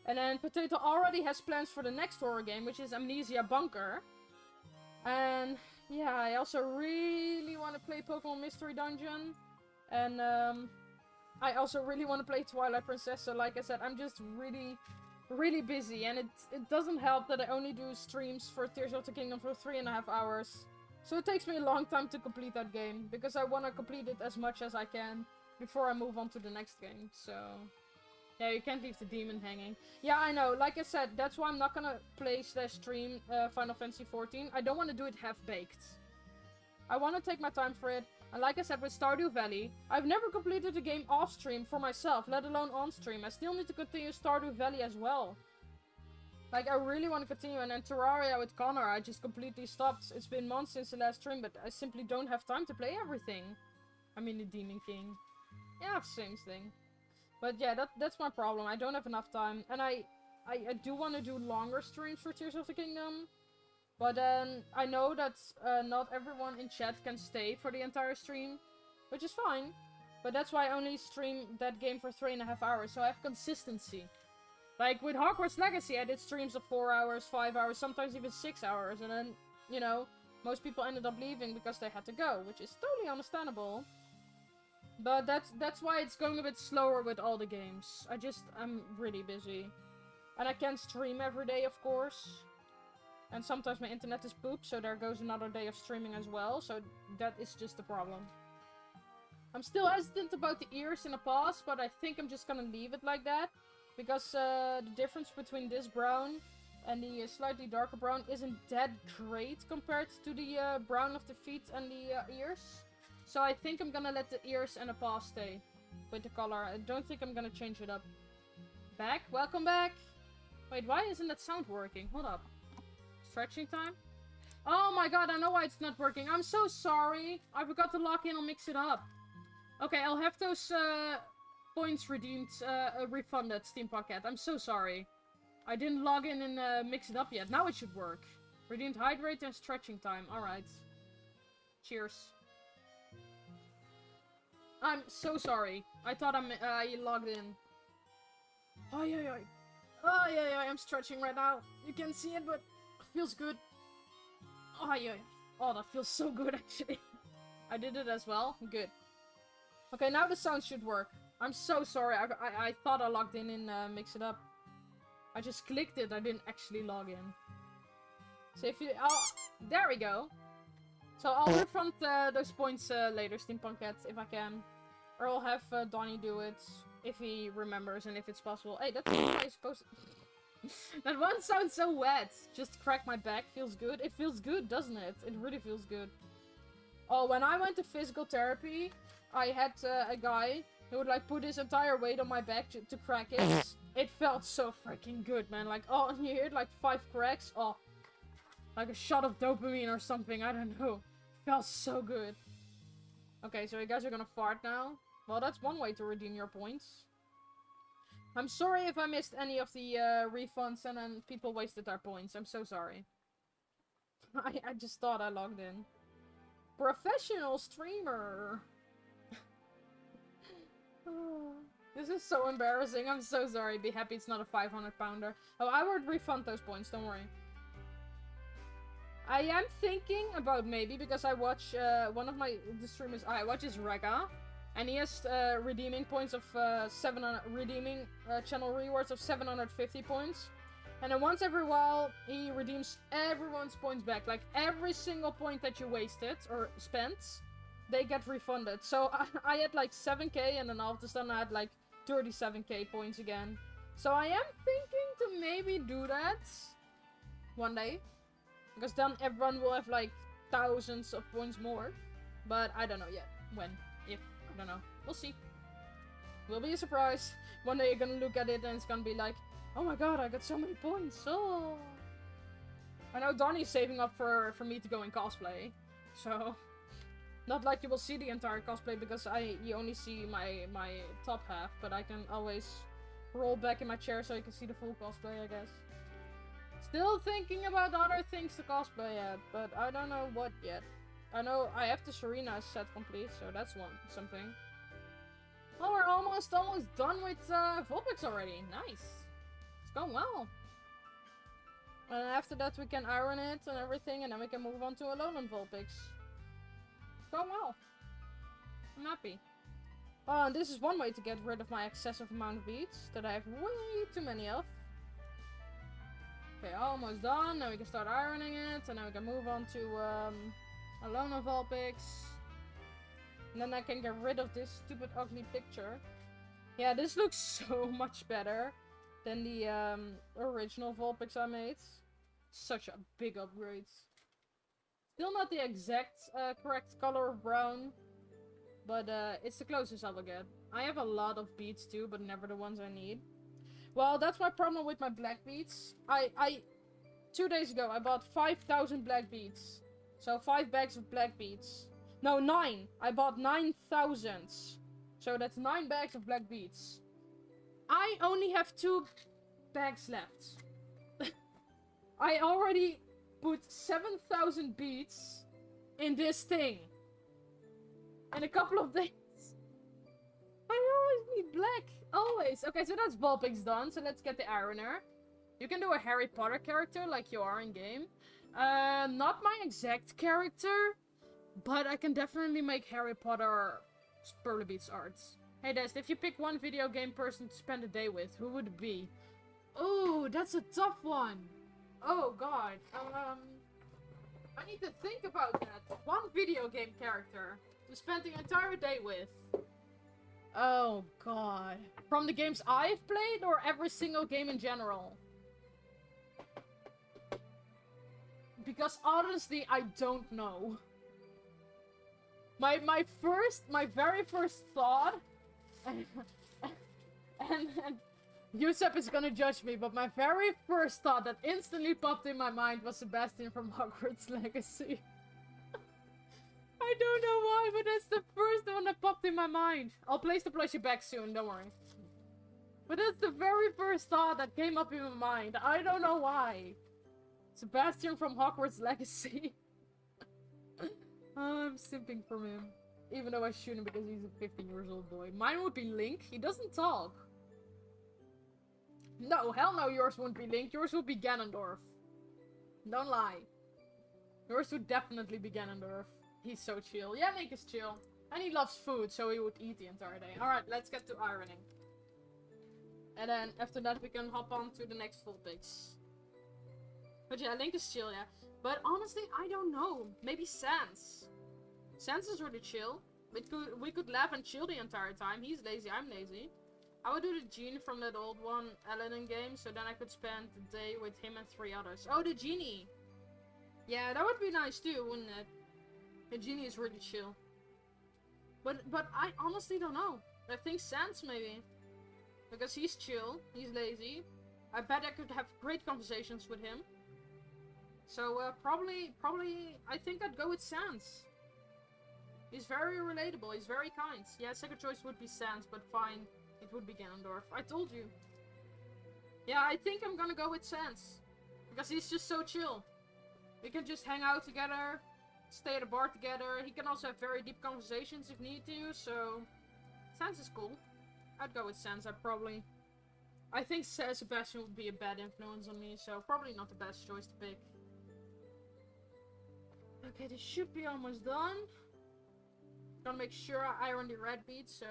And then Potato already has plans for the next horror game, which is Amnesia Bunker. And yeah, I also really want to play Pokemon Mystery Dungeon. And um, I also really want to play Twilight Princess. So like I said, I'm just really, really busy. And it, it doesn't help that I only do streams for Tears of the Kingdom for three and a half hours. So it takes me a long time to complete that game, because I want to complete it as much as I can before I move on to the next game, so... Yeah, you can't leave the demon hanging. Yeah, I know, like I said, that's why I'm not gonna play slash stream uh, Final Fantasy XIV. I don't want to do it half-baked. I want to take my time for it, and like I said with Stardew Valley, I've never completed the game off-stream for myself, let alone on-stream. I still need to continue Stardew Valley as well. Like, I really want to continue, and then Terraria with Connor, I just completely stopped. It's been months since the last stream, but I simply don't have time to play everything. I mean, the Demon King. Yeah, same thing. But yeah, that that's my problem. I don't have enough time, and I, I, I do want to do longer streams for Tears of the Kingdom. But then, I know that uh, not everyone in chat can stay for the entire stream, which is fine. But that's why I only stream that game for three and a half hours, so I have consistency. Like, with Hogwarts Legacy, I did streams of 4 hours, 5 hours, sometimes even 6 hours, and then, you know, most people ended up leaving because they had to go, which is totally understandable. But that's that's why it's going a bit slower with all the games. I just, I'm really busy. And I can't stream every day, of course. And sometimes my internet is poop, so there goes another day of streaming as well, so that is just a problem. I'm still hesitant about the ears in the past, but I think I'm just gonna leave it like that. Because uh, the difference between this brown and the uh, slightly darker brown isn't that great compared to the uh, brown of the feet and the uh, ears. So I think I'm gonna let the ears and the paw stay with the color. I don't think I'm gonna change it up. Back? Welcome back! Wait, why isn't that sound working? Hold up. Stretching time? Oh my god, I know why it's not working. I'm so sorry. I forgot to lock in. I'll mix it up. Okay, I'll have those uh, points redeemed, uh, refunded, Steam Pocket. I'm so sorry. I didn't log in and uh, mix it up yet. Now it should work. Redeemed hydrate and stretching time. Alright. Cheers. I'm so sorry. I thought I'm, uh, logged in. Oh, yeah, yeah. Oh, yeah, yeah, I'm stretching right now. You can see it, but it feels good. Oh, yeah. Oh, that feels so good, [LAUGHS] actually. I did it as well. Good. Okay, now the sound should work. I'm so sorry. I, I, I thought I logged in and uh, mix it up. I just clicked it. I didn't actually log in. So if you... Oh, there we go. So I'll refund uh, those points uh, later, Steampunk Cat, if I can. Or I'll have uh, Donnie do it. If he remembers and if it's possible. Hey, that's what I supposed [LAUGHS] that one sounds so wet. Just crack my back feels good. It feels good, doesn't it? It really feels good. Oh, when I went to physical therapy, I had uh, a guy who would like put his entire weight on my back to, to crack it. [LAUGHS] It felt so freaking good, man. Like, oh, and [LAUGHS] you hit like five cracks. Oh, like a shot of dopamine or something. I don't know. It felt so good. Okay, so you guys are gonna fart now. Well, that's one way to redeem your points. I'm sorry if I missed any of the uh, refunds and then people wasted their points. I'm so sorry. [LAUGHS] I, I just thought I logged in. Professional streamer! [SIGHS] this is so embarrassing. I'm so sorry. Be happy it's not a 500 pounder. Oh, I would refund those points. Don't worry. I am thinking about maybe because I watch uh, one of my the streamers I watch is Rega. And he has uh, redeeming points of uh, 700, redeeming uh, channel rewards of 750 points. And then once every while, he redeems everyone's points back. Like every single point that you wasted or spent, they get refunded. So I, [LAUGHS] I had like 7k and then all of a sudden I had like 37k points again. So I am thinking to maybe do that one day. Because then everyone will have like thousands of points more. But I don't know yet when If? I don't know. We'll see. Will be a surprise. [LAUGHS] One day you're gonna look at it and it's gonna be like, oh my god, I got so many points. Oh. I know Donnie's saving up for, for me to go in cosplay. So, [LAUGHS] not like you will see the entire cosplay because I you only see my, my top half. But I can always roll back in my chair so you can see the full cosplay, I guess. Still thinking about other things to cosplay yet, but I don't know what yet. I know I have the Serena set complete, so that's one something. Oh, we're almost almost done with uh, Vulpix already. Nice. It's going well. And after that we can iron it and everything, and then we can move on to Alolan Vulpix. Going well. I'm happy. Oh, and this is one way to get rid of my excessive amount of beads that I have way too many of. Okay, almost done. Now we can start ironing it, and now we can move on to um, Alolan Vulpix. And then I can get rid of this stupid ugly picture. Yeah, this looks [LAUGHS] so much better than the um, original Vulpix I made. Such a big upgrade. Still not the exact uh, correct color of brown. But uh, it's the closest I will get. I have a lot of beads too, but never the ones I need. Well, that's my problem with my black beads. I, I, two days ago, I bought 5,000 black beads. So five bags of black beads. No, nine. I bought nine thousands. So that's nine bags of black beads. I only have two bags left. [LAUGHS] I already put 7,000 beads in this thing. In a couple of days. I always need black. Always. Okay, so that's Vulpix done. So let's get the Ironer. You can do a Harry Potter character like you are in game. Uh, not my exact character, but I can definitely make Harry Potter Beats arts. Hey Des, if you pick one video game person to spend a day with, who would it be? Oh, that's a tough one. Oh god. Um, I need to think about that. One video game character to spend the entire day with. Oh god. From the games I've played or every single game in general? because honestly, I don't know. My my first, my very first thought, [LAUGHS] and, and, and Yusuf is gonna judge me, but my very first thought that instantly popped in my mind was Sebastian from [LAUGHS] Hogwarts Legacy. [LAUGHS] I don't know why, but that's the first one that popped in my mind. I'll place the plushie back soon, don't worry. But that's the very first thought that came up in my mind. I don't know why. Sebastian from Hogwarts Legacy. [LAUGHS] I'm simping for him. Even though I shouldn't because he's a 15 years old boy. Mine would be Link. He doesn't talk. No, hell no, yours wouldn't be Link. Yours would be Ganondorf. Don't lie. Yours would definitely be Ganondorf. He's so chill. Yeah, Link is chill. And he loves food, so he would eat the entire day. Alright, let's get to ironing. And then after that we can hop on to the next full Vulpix. But yeah, Link is chill, yeah. But honestly, I don't know. Maybe Sans. Sans is really chill. We could we could laugh and chill the entire time. He's lazy, I'm lazy. I would do the genie from that old one, Aladdin game, so then I could spend the day with him and three others. Oh, the genie! Yeah, that would be nice too, wouldn't it? The genie is really chill. But but I honestly don't know. I think Sans maybe. Because he's chill, he's lazy. I bet I could have great conversations with him. So uh, probably, probably, I think I'd go with Sans. He's very relatable, he's very kind. Yeah, second choice would be Sans, but fine. It would be Ganondorf. I told you. Yeah, I think I'm gonna go with Sans. Because he's just so chill. We can just hang out together, stay at a bar together. He can also have very deep conversations if need to, so... Sans is cool. I'd go with Sans, I probably... I think Sebastian would be a bad influence on me, so probably not the best choice to pick. Okay, this should be almost done. Gotta make sure I iron the red beads, so...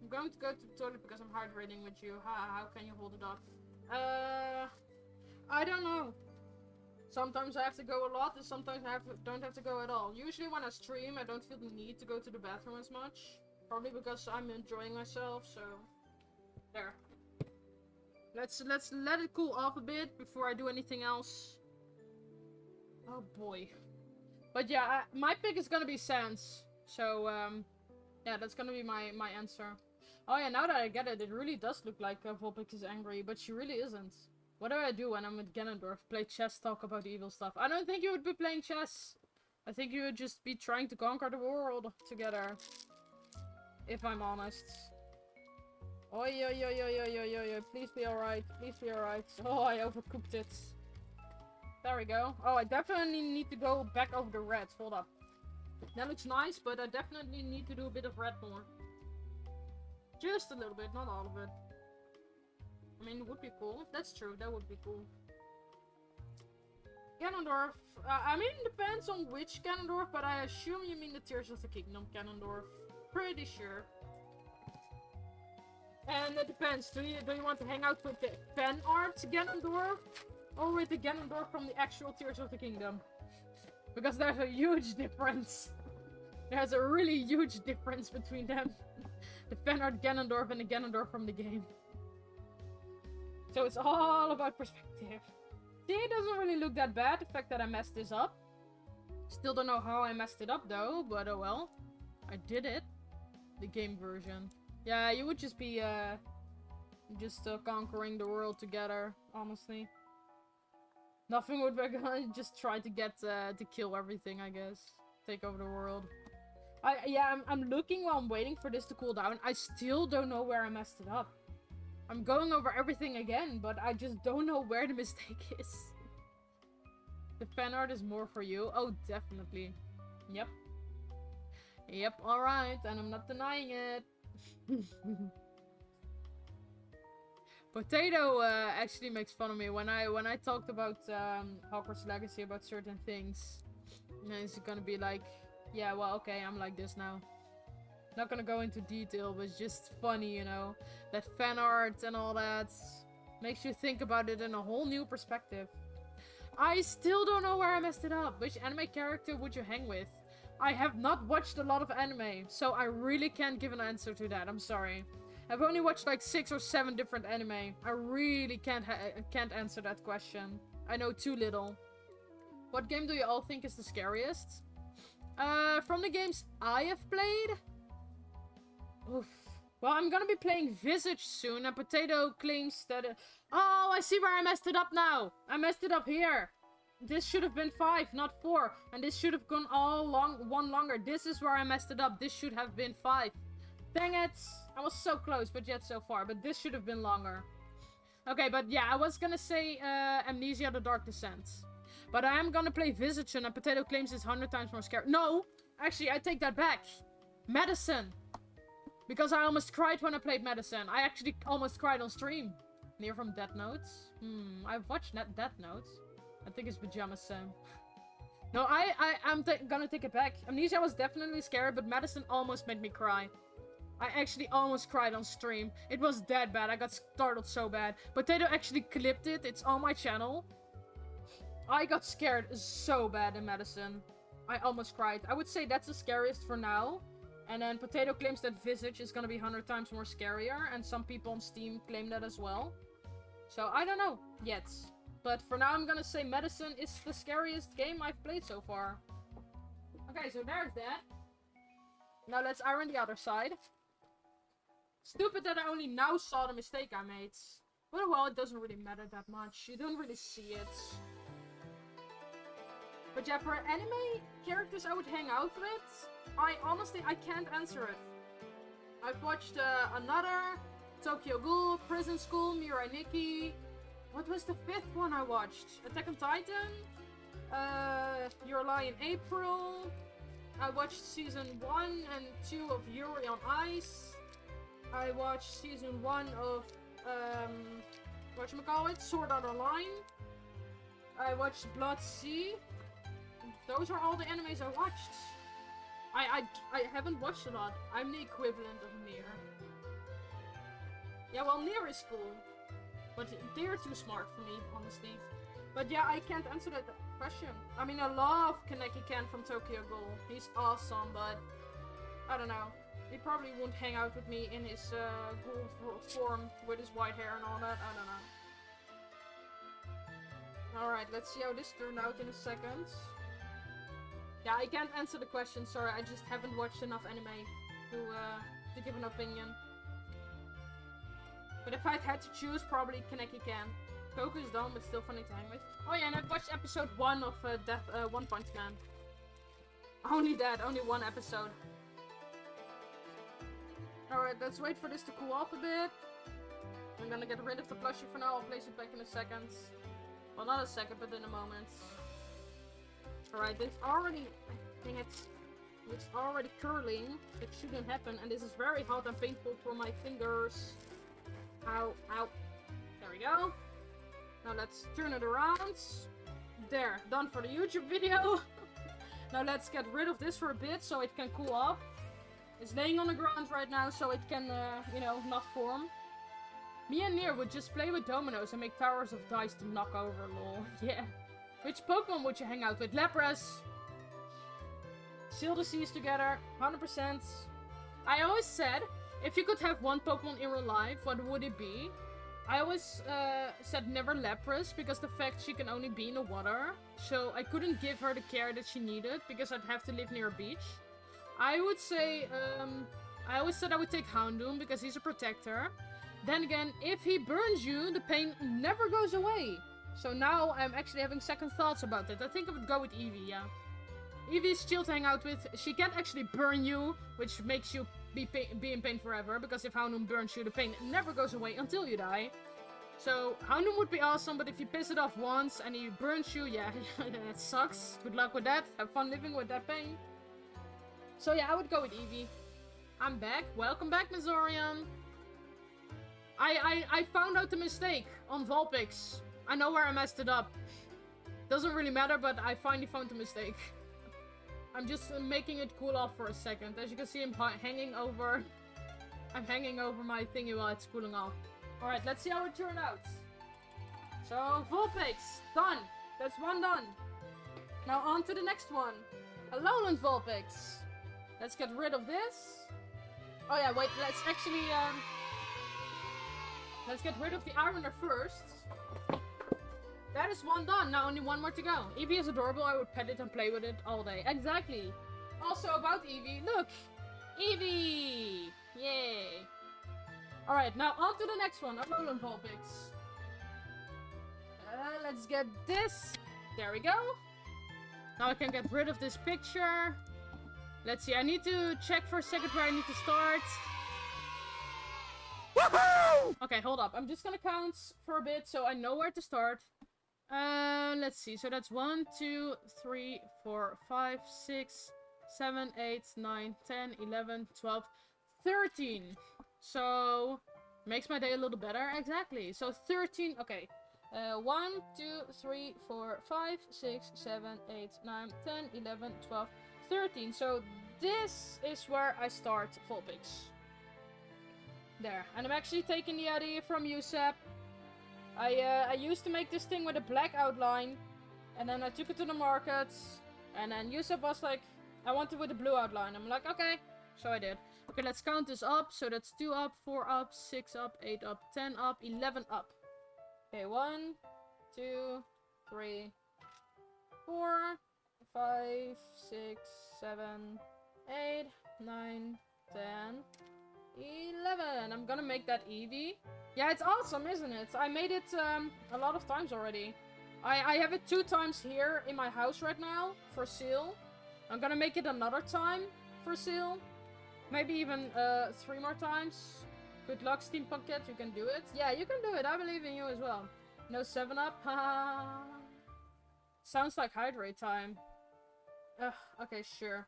I'm going to go to the toilet because I'm hydrating with you. How, how can you hold it off? Uh... I don't know. Sometimes I have to go a lot, and sometimes I have to, don't have to go at all. Usually when I stream, I don't feel the need to go to the bathroom as much. Probably because I'm enjoying myself, so... There. Let's, let's let it cool off a bit before I do anything else. Oh boy. But yeah, I, my pick is gonna be Sans. So, um... Yeah, that's gonna be my, my answer. Oh yeah, now that I get it, it really does look like uh, Vulpix is angry, but she really isn't. What do I do when I'm with Ganondorf? Play chess, talk about evil stuff. I don't think you would be playing chess. I think you would just be trying to conquer the world together. If I'm honest. Oi, oi, oi, oi, oi, oi, oi, oi. Please be alright. Please be alright. Oh, I overcooked it. There we go. Oh, I definitely need to go back over the reds. Hold up. That looks nice, but I definitely need to do a bit of red more. Just a little bit, not all of it. I mean, it would be cool. That's true, that would be cool. Ganondorf. Uh, I mean, it depends on which Ganondorf, but I assume you mean the Tears of the Kingdom Ganondorf. Pretty sure. And it depends. Do you, do you want to hang out with the fan art Ganondorf? Or with the Ganondorf from the actual Tears of the Kingdom? Because there's a huge difference. [LAUGHS] There's a really huge difference between them. The fan art Ganondorf and the Ganondorf from the game. So it's all about perspective. See, it doesn't really look that bad, the fact that I messed this up. Still don't know how I messed it up though, but oh well. I did it. The game version. Yeah, you would just be, uh... Just uh, conquering the world together, honestly. Nothing would be [LAUGHS] gonna just try to get, uh, to kill everything, I guess. Take over the world. I, yeah, I'm, I'm looking while I'm waiting for this to cool down. I still don't know where I messed it up. I'm going over everything again, but I just don't know where the mistake [LAUGHS] is. The fan art is more for you. Oh, definitely. Yep. Yep, alright, and I'm not denying it. [LAUGHS] Potato uh, actually makes fun of me when I when I talked about um, Hogwarts Legacy about certain things. And he's gonna be like, yeah, well, okay, I'm like this now. Not gonna go into detail, but it's just funny, you know. That fan art and all that makes you think about it in a whole new perspective. I still don't know where I messed it up. Which anime character would you hang with? I have not watched a lot of anime, so I really can't give an answer to that. I'm sorry. I've only watched like six or seven different anime. I really can't can't answer that question. I know too little. What game do you all think is the scariest? Uh, from the games I have played, Oof. Well, I'm gonna be playing Visage soon, and Potato claims that... oh, I see where I messed it up now! I messed it up here! This should have been 5, not 4. And this should have gone all long, one longer. This is where I messed it up. This should have been 5. Dang it! I was so close, but yet so far. But this should have been longer. Okay, but yeah, I was gonna say uh, Amnesia The Dark Descent. But I am gonna play Visage, and Potato claims it's 100 times more scary. No! Actually, I take that back. Madison! Because I almost cried when I played Madison. I actually almost cried on stream. Near from Death Notes. Hmm, I've watched Death Notes. I think it's Pajama Sam. [LAUGHS] No, I, I, I'm gonna take it back. Amnesia was definitely scary, but Madison almost made me cry. I actually almost cried on stream. It was that bad. I got startled so bad. Potato actually clipped it. It's on my channel. I got scared so bad in Madison. I almost cried. I would say that's the scariest for now. And then Potato claims that Visage is gonna be 100 times more scarier, and some people on Steam claim that as well. So I don't know yet. But for now I'm gonna say Madison is the scariest game I've played so far. Okay, so there's that. Now let's iron the other side. Stupid that I only now saw the mistake I made. But well, it doesn't really matter that much. You don't really see it. But yeah, for anime characters I would hang out with, I honestly, I can't answer it. I've watched uh, another, Tokyo Ghoul, Prison School, Mirai Nikki. What was the fifth one I watched? Attack on Titan? Uh, Your Lie in April. I watched season 1 and 2 of Yuri on Ice. I watched season 1 of, um, whatchamacallit, Sword Art Online. I watched Blood-C. Those are all the animes I watched. I, I, I haven't watched a lot. I'm the equivalent of Near. Yeah, well, Near is cool. But they're too smart for me, honestly. But yeah, I can't answer that question. I mean, I love Kaneki Ken from Tokyo Ghoul. He's awesome, but I don't know. He probably won't hang out with me in his uh, ghoul form with his white hair and all that. I don't know. Alright, let's see how this turned out in a second. Yeah, I can't answer the question, sorry. I just haven't watched enough anime to, uh, to give an opinion. But if I had to choose, probably Kaneki Ken. Goku is dumb, but still funny to hang with. Oh yeah, and I've watched episode 1 of uh, Death, uh, One Punch Man. Only that, only one episode. Alright, let's wait for this to cool off a bit. I'm gonna get rid of the plushie for now, I'll place it back in a second. Well, not a second, but in a moment. Alright, it's already... I think it's... It's already curling. It shouldn't happen, and this is very hot and painful for my fingers. Ow, ow. There we go. Now let's turn it around. There, done for the YouTube video. [LAUGHS] now let's get rid of this for a bit so it can cool off. It's laying on the ground right now so it can, uh, you know, not form. Me and Near would just play with dominoes and make towers of dice to knock over, lol. [LAUGHS] yeah. Which Pokemon would you hang out with? Lapras. Seal the seas together. 100%. I always said, if you could have one Pokemon in real life, what would it be? I always uh, said never Lapras because the fact she can only be in the water. So I couldn't give her the care that she needed because I'd have to live near a beach. I would say, um, I always said I would take Houndoom because he's a protector. Then again, if he burns you, the pain never goes away. So now I'm actually having second thoughts about it. I think I would go with Eevee, yeah. Eevee is chill to hang out with. She can't actually burn you, which makes you be, be in pain forever. Because if Houndoom burns you, the pain never goes away until you die. So, Houndoom would be awesome, but if you piss it off once and he burns you, yeah, [LAUGHS] that sucks. Good luck with that. Have fun living with that pain. So yeah, I would go with Eevee. I'm back. Welcome back, Mizorian. I, I, I found out the mistake on Vulpix. I know where I messed it up. Doesn't really matter, but I finally found the mistake. I'm just making it cool off for a second. As you can see, I'm hanging over... I'm hanging over my thingy while it's cooling off. Alright, let's see how it turned out. So, Vulpix, done. That's one done. Now on to the next one. Alolan Vulpix. Let's get rid of this. Oh yeah, wait, let's actually, um... Let's get rid of the Ironer first. That is one done, now only one more to go. Eevee is adorable, I would pet it and play with it all day. Exactly. Also about Eevee, look! Eevee! Yay! Alright, now on to the next one, Alolan Vulpix. Uh, let's get this. There we go. Now I can get rid of this picture. Let's see, I need to check for a second where I need to start. Okay, hold up. I'm just gonna count for a bit so I know where to start. Uh, let's see. So that's 1, 2, 3, 4, 5, 6, 7, 8, 9, 10, 11, 12, 13. So, makes my day a little better. Exactly. So 13, okay. Uh, 1, 2, 3, 4, 5, 6, 7, 8, 9, 10, 11, 12, 13. So this is where I start Vulpix. There. And I'm actually taking the idea from Yusuf. I, uh, I used to make this thing with a black outline. And then I took it to the market. And then Yusuf was like, I want it with a blue outline. I'm like, okay. So I did. Okay, let's count this up. So that's 2 up, 4 up, 6 up, 8 up, 10 up, 11 up. Okay, 1, 2, 3, 4, 5, 6, 7, 8, 9, 10, 11. I'm gonna make that Eevee. Yeah, it's awesome, isn't it? I made it um, a lot of times already. I, I have it two times here in my house right now for sale. I'm gonna make it another time for sale. Maybe even uh, three more times. Good luck, Steampunk Cat. You can do it. Yeah, you can do it. I believe in you as well. No 7-Up. [LAUGHS] Sounds like hydrate time. Ugh, okay, sure.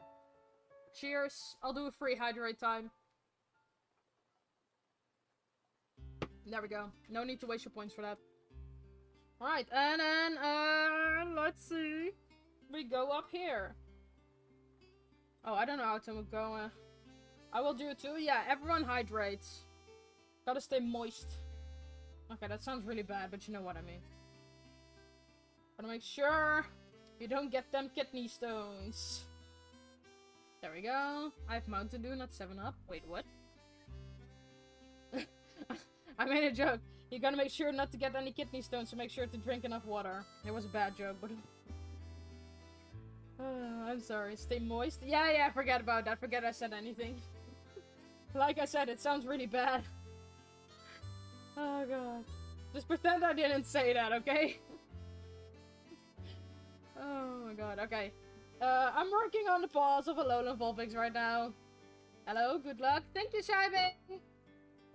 Cheers. I'll do a free hydrate time. There we go. No need to waste your points for that. Alright, and then, uh, let's see. We go up here. Oh, I don't know how to go. Uh, I will do it too. Yeah, everyone hydrates. Gotta stay moist. Okay, that sounds really bad, but you know what I mean. Gotta make sure you don't get them kidney stones. There we go. I have Mountain Dew, not 7-Up. Wait, what? I made a joke. You gotta make sure not to get any kidney stones, so make sure to drink enough water. It was a bad joke, but... uh, [SIGHS] I'm sorry. Stay moist? Yeah, yeah, forget about that. Forget I said anything. [LAUGHS] like I said, it sounds really bad. [SIGHS] oh god. Just pretend I didn't say that, okay? [LAUGHS] oh my god, okay. Uh, I'm working on the paws of Alolan Vulpix right now. Hello, good luck. Thank you, Shaibe!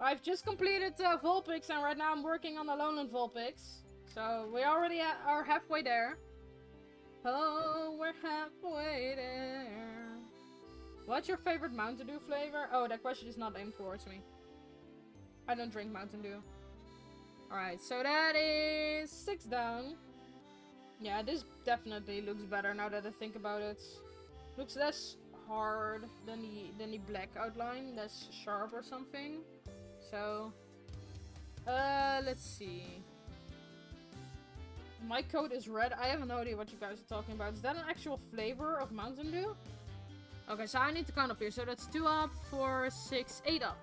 I've just completed uh, Vulpix and right now I'm working on the Alolan Vulpix. So we already are halfway there. Oh, we're halfway there. What's your favorite Mountain Dew flavor? Oh, that question is not aimed towards me. I don't drink Mountain Dew. Alright, so that is six down. Yeah, this definitely looks better now that I think about it. Looks less hard than the than the black outline, less sharp or something. So, uh, let's see. My code is red. I have no idea what you guys are talking about. Is that an actual flavor of Mountain Dew? Okay, so I need to count up here. So that's 2 up, four, six, eight up.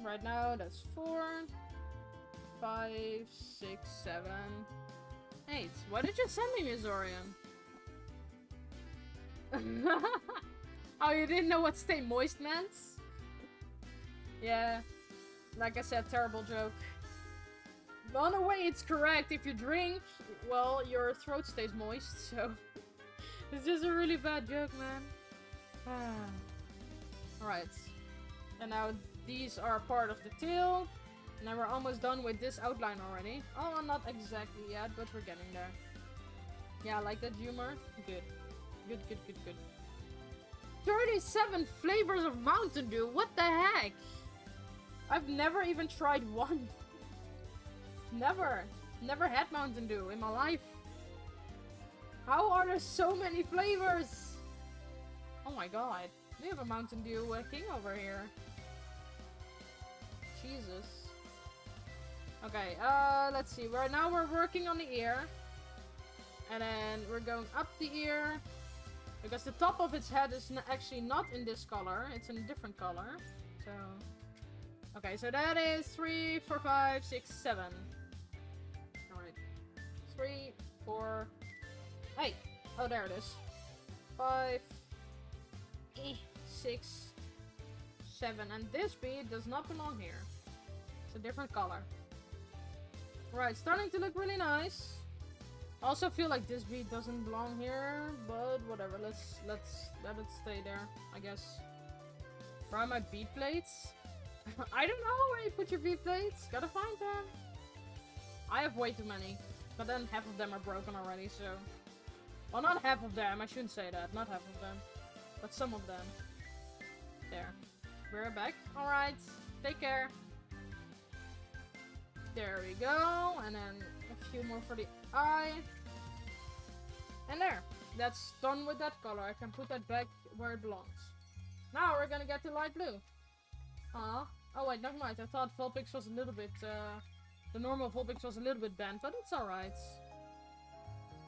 Right now, that's 4, 5, 6, 7, 8. Why did you send me, Mizorian? [LAUGHS] oh, you didn't know what stay moist meant? Yeah, like I said, terrible joke. In a way, it's correct. If you drink, well, your throat stays moist, [LAUGHS] so... it's just a really bad joke, man. [SIGHS] Alright. And now these are part of the tail. And we're almost done with this outline already. Oh, not exactly yet, but we're getting there. Yeah, I like that humor. Good. Good, good, good, good. 37 flavors of Mountain Dew? What the heck? I've never even tried one. never. Never had Mountain Dew in my life. How are there so many flavors? Oh my god. We have a Mountain Dew uh, king over here. Jesus. Okay, uh, let's see. Right now we're working on the ear. And then we're going up the ear. Because the top of its head is actually not in this color. It's in a different color. So... Okay, so that is three, four, five, six, seven. Alright. Three, four, eight. Oh, there it is. Five, eight, six, seven. And this bead does not belong here. It's a different color. Right, starting to look really nice. Also feel like this bead doesn't belong here, but whatever. Let's let's let it stay there, I guess. Are my bead plates? I don't know where you put your V-plates. Gotta find them. I have way too many. But then half of them are broken already, so... Well, not half of them. I shouldn't say that. Not half of them. But some of them. There. We're back. Alright. Take care. There we go. And then a few more for the eye. And there. That's done with that color. I can put that back where it belongs. Now we're gonna get to light blue. Aw. Oh wait, never mind. I thought Vulpix was a little bit, uh, the normal Vulpix was a little bit bent, but it's alright.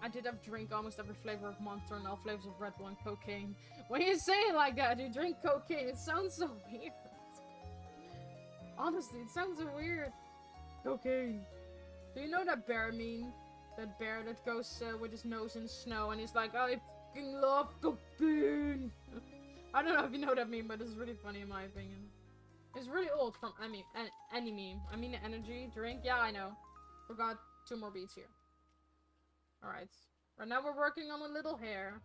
I did have drink almost every flavor of Monster and all flavors of Red Bull and cocaine. When you say it like that, you drink cocaine, it sounds so [LAUGHS] weird. Honestly, it sounds so weird. Cocaine. Do you know that bear meme? That bear that goes uh, with his nose in snow and he's like, I fucking love cocaine. [LAUGHS] I don't know if you know that meme, but it's really funny in my opinion. It's really old from any, any meme. I mean energy drink. Yeah, I know. Forgot two more beats here. Alright. Right now we're working on a little hair.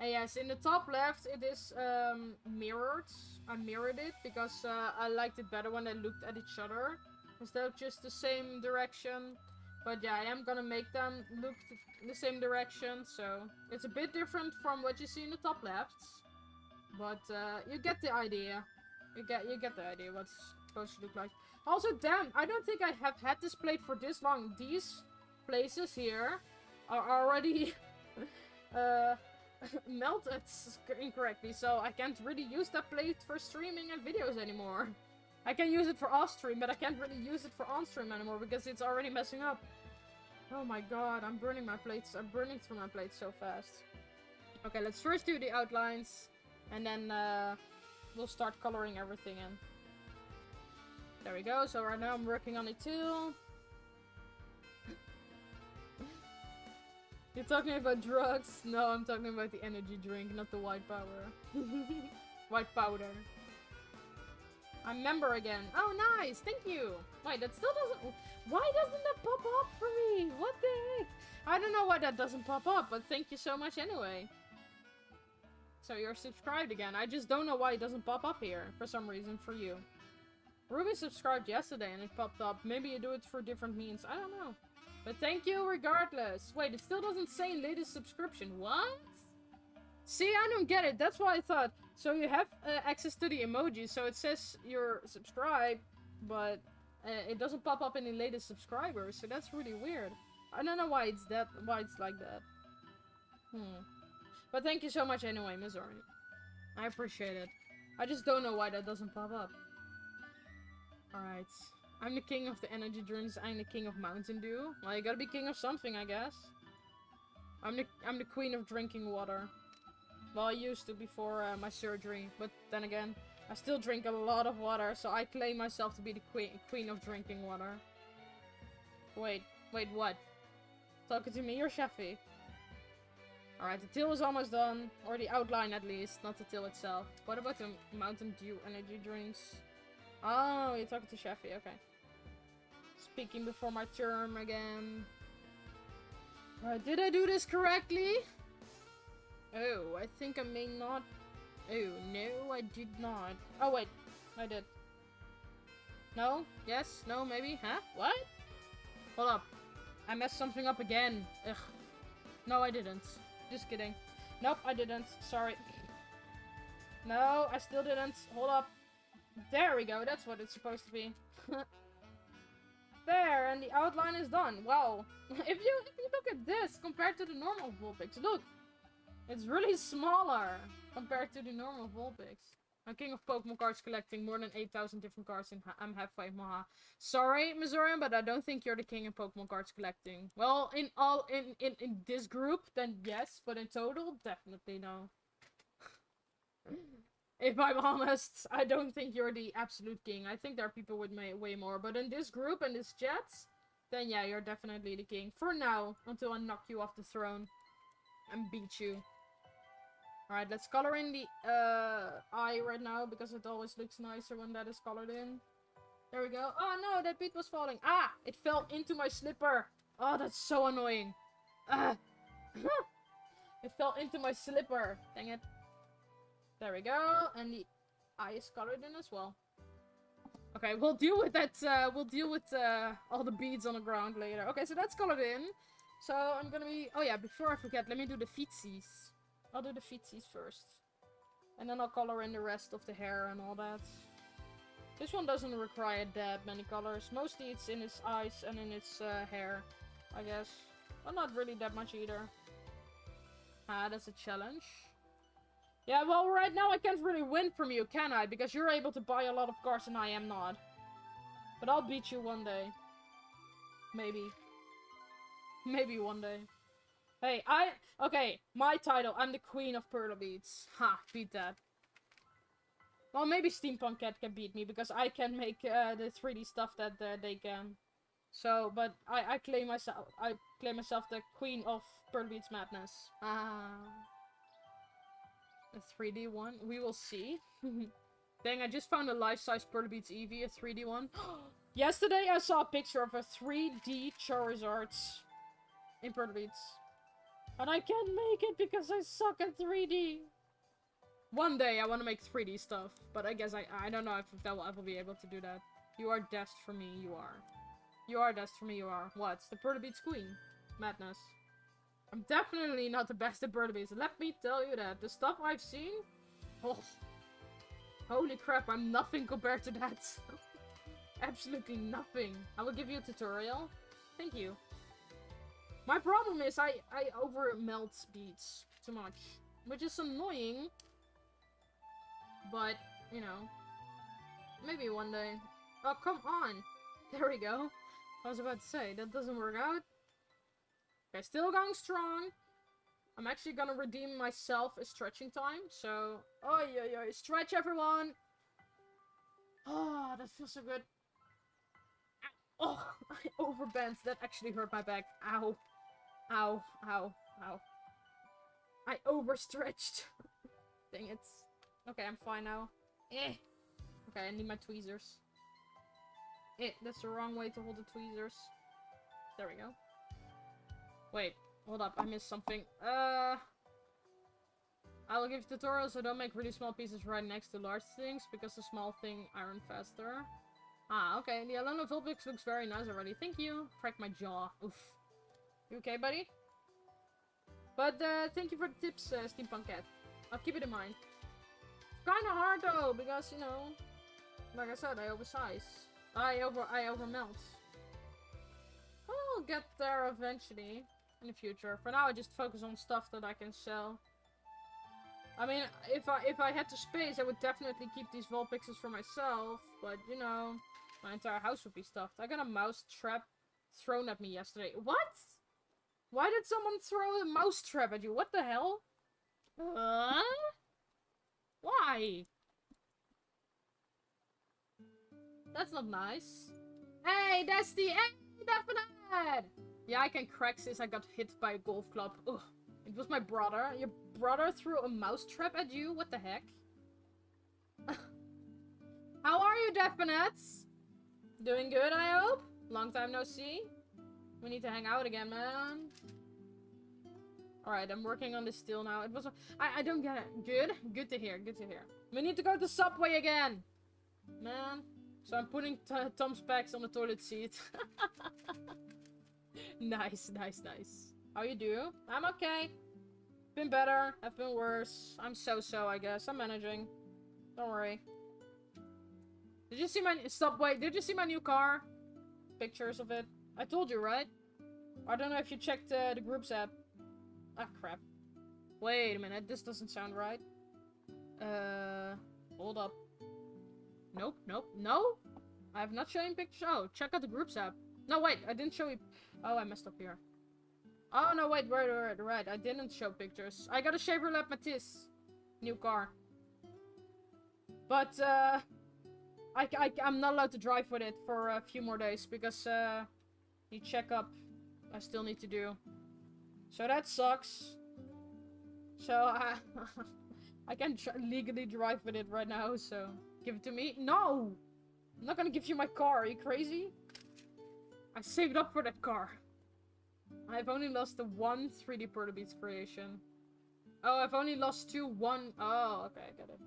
And yes, in the top left it is um, mirrored. I mirrored it because uh, I liked it better when they looked at each other. Instead of just the same direction. But yeah, I am gonna make them look the same direction. So it's a bit different from what you see in the top left. But uh, you get the idea. You get you get the idea what's supposed to look like. Also, damn, I don't think I have had this plate for this long. These places here are already [LAUGHS] uh, [LAUGHS] melted incorrectly, so I can't really use that plate for streaming and videos anymore. I can use it for off-stream, but I can't really use it for on-stream anymore because it's already messing up. Oh my god, I'm burning my plates. I'm burning through my plates so fast. Okay, let's first do the outlines, and then uh, we'll start coloring everything in. There we go, so right now I'm working on it too. [LAUGHS] You're talking about drugs? No, I'm talking about the energy drink, not the white powder. [LAUGHS] white powder. I'm member again. Oh, nice! Thank you! Wait, that still doesn't... Why doesn't that pop up for me? What the heck? I don't know why that doesn't pop up, but thank you so much anyway. So you're subscribed again. I just don't know why it doesn't pop up here, for some reason, for you. Ruby subscribed yesterday and it popped up. Maybe you do it for different means. I don't know. But thank you regardless. Wait, it still doesn't say latest subscription. What? See, I don't get it. That's why I thought. So you have uh, access to the emojis, so it says you're subscribed, but uh, it doesn't pop up any latest subscribers. So that's really weird. I don't know why it's that. Why it's like that. Hmm. But thank you so much anyway, Missouri. I appreciate it. I just don't know why that doesn't pop up. Alright. I'm the king of the energy drinks. I'm the king of Mountain Dew. Well, you gotta be king of something, I guess. I'm the I'm the queen of drinking water. Well, I used to before uh, my surgery, but then again, I still drink a lot of water, so I claim myself to be the queen queen of drinking water. Wait, wait, what? Talking to me or Sheffy? Alright, the tail is almost done. Or the outline at least, not the tail itself. What about the Mountain Dew energy drinks? Oh, you're talking to Sheffy, okay. Speaking before my term again. Alright, did I do this correctly? Oh, I think I may not... Oh, no, I did not. Oh, wait. I did. No? Yes? No? Maybe? Huh? What? Hold up. I messed something up again. Ugh. No, I didn't. Just kidding. Nope, I didn't. Sorry. No, I still didn't. Hold up. There we go. That's what it's supposed to be. there, and the outline is done. Wow. [LAUGHS] if you if you look at this compared to the normal Vulpix, look. It's really smaller compared to the normal Vulpix. I'm king of Pokemon cards collecting more than 8,000 different cards and I'm half halfway Maha. Sorry, Missouri, but I don't think you're the king of Pokemon cards collecting. Well, in all in, in, in this group, then yes, but in total, definitely no. [LAUGHS] if I'm honest, I don't think you're the absolute king. I think there are people with may, way more, but in this group and this chat, then yeah, you're definitely the king. For now, until I knock you off the throne and beat you. Alright, let's color in the uh, eye right now because it always looks nicer when that is colored in. There we go. Oh no, that bead was falling. Ah, it fell into my slipper. Oh, that's so annoying. Ah. [LAUGHS] it fell into my slipper. Dang it. There we go. And the eye is colored in as well. Okay, we'll deal with that. Uh, we'll deal with uh, all the beads on the ground later. Okay, so that's colored in. So I'm gonna be... Oh yeah, before I forget, let me do the feetsies. I'll do the feetsies first. And then I'll color in the rest of the hair and all that. This one doesn't require that many colors. Mostly it's in its eyes and in its uh, hair, I guess. But not really that much either. Ah, that's a challenge. Yeah, well, right now I can't really win from you, can I? Because you're able to buy a lot of cards and I am not. But I'll beat you one day. Maybe. Maybe one day. Hey, I... Okay, my title. I'm the queen of Perler Beads. Ha, beat that. Well, maybe Steampunk Cat can beat me, because I can make uh, the 3D stuff that uh, they can. So, but I, I claim myself I claim myself the queen of Perler Beads Madness. Ah. A 3D one? We will see. [LAUGHS] Dang, I just found a life-size Perler Beads Eevee, a 3D one. [GASPS] Yesterday I saw a picture of a 3D Charizard in Perler Beads. And I can't make it because I suck at 3D. One day I want to make 3D stuff, but I guess I I don't know if that will ever be able to do that. You are destined for me, you are. You are destined for me, you are. What? The Perler Beads Queen. Madness. I'm definitely not the best at Perler Beads. Let me tell you that. The stuff I've seen... Oh. Holy crap, I'm nothing compared to that. [LAUGHS] Absolutely nothing. I will give you a tutorial. Thank you. My problem is I, I over melt beats too much. Which is annoying. But, you know. Maybe one day. Oh, come on. [LAUGHS] There we go. I was about to say, that doesn't work out. Okay, still going strong. I'm actually gonna redeem myself a stretching time, so... Oh, yeah, yeah, stretch everyone! Oh, that feels so good. Oh, [LAUGHS] I overbent. That actually hurt my back. Ow. Ow, ow, ow. I overstretched. [LAUGHS] Dang it. Okay, I'm fine now. Eh. Okay, I need my tweezers. Eh, that's the wrong way to hold the tweezers. There we go. Wait, hold up, I missed something. Uh... I will give tutorials so don't make really small pieces right next to large things, because the small thing iron faster. Ah, okay, the Alolan Vulpix looks very nice already. Thank you. Crack my jaw. Oof. You okay, buddy? But uh, thank you for the tips, uh, Steampunk Cat. I'll keep it in mind. It's kinda hard though, because you know, like I said, I oversize. I over I overmelt. I'll get there eventually in the future. For now, I just focus on stuff that I can sell. I mean, if I if I had the space, I would definitely keep these Vulpixes for myself. But you know, my entire house would be stuffed. I got a mouse trap thrown at me yesterday. What? Why did someone throw a mouse trap at you? What the hell? Huh? Why? That's not nice. Hey, that's the end, definite! Yeah, I can crack since I got hit by a golf club. Ugh. It was my brother. Your brother threw a mouse trap at you? What the heck? [LAUGHS] How are you, Definites? Doing good, I hope? Long time no see. We need to hang out again, man. Alright, I'm working on this still now. It was I, I don't get it. Good? Good to hear. Good to hear. We need to go to Subway again. Man. So I'm putting Tom's packs on the toilet seat. [LAUGHS] nice, nice, nice. How you do? I'm okay. Been better. I've been worse. I'm so-so, I guess. I'm managing. Don't worry. Did you see my Subway? Did you see my new car? Pictures of it. I told you, right? I don't know if you checked uh, the groups app. Ah, crap. Wait a minute, this doesn't sound right. Uh, hold up. Nope, nope, no! I have not shown pictures. Oh, check out the groups app. No, wait, I didn't show you. Oh, I messed up here. Oh, no, wait, right, right, right. I didn't show pictures. I got a Chevrolet Matiz. New car. But, uh... I, I, I'm not allowed to drive with it for a few more days because, uh... The checkup I still need to do. So that sucks. So I, [LAUGHS] I can legally drive with it right now, so give it to me. No! I'm not gonna give you my car, are you crazy? I saved up for that car. I've only lost the one 3D Perler Beads creation. Oh, I've only lost two, one... Oh, okay, I get it.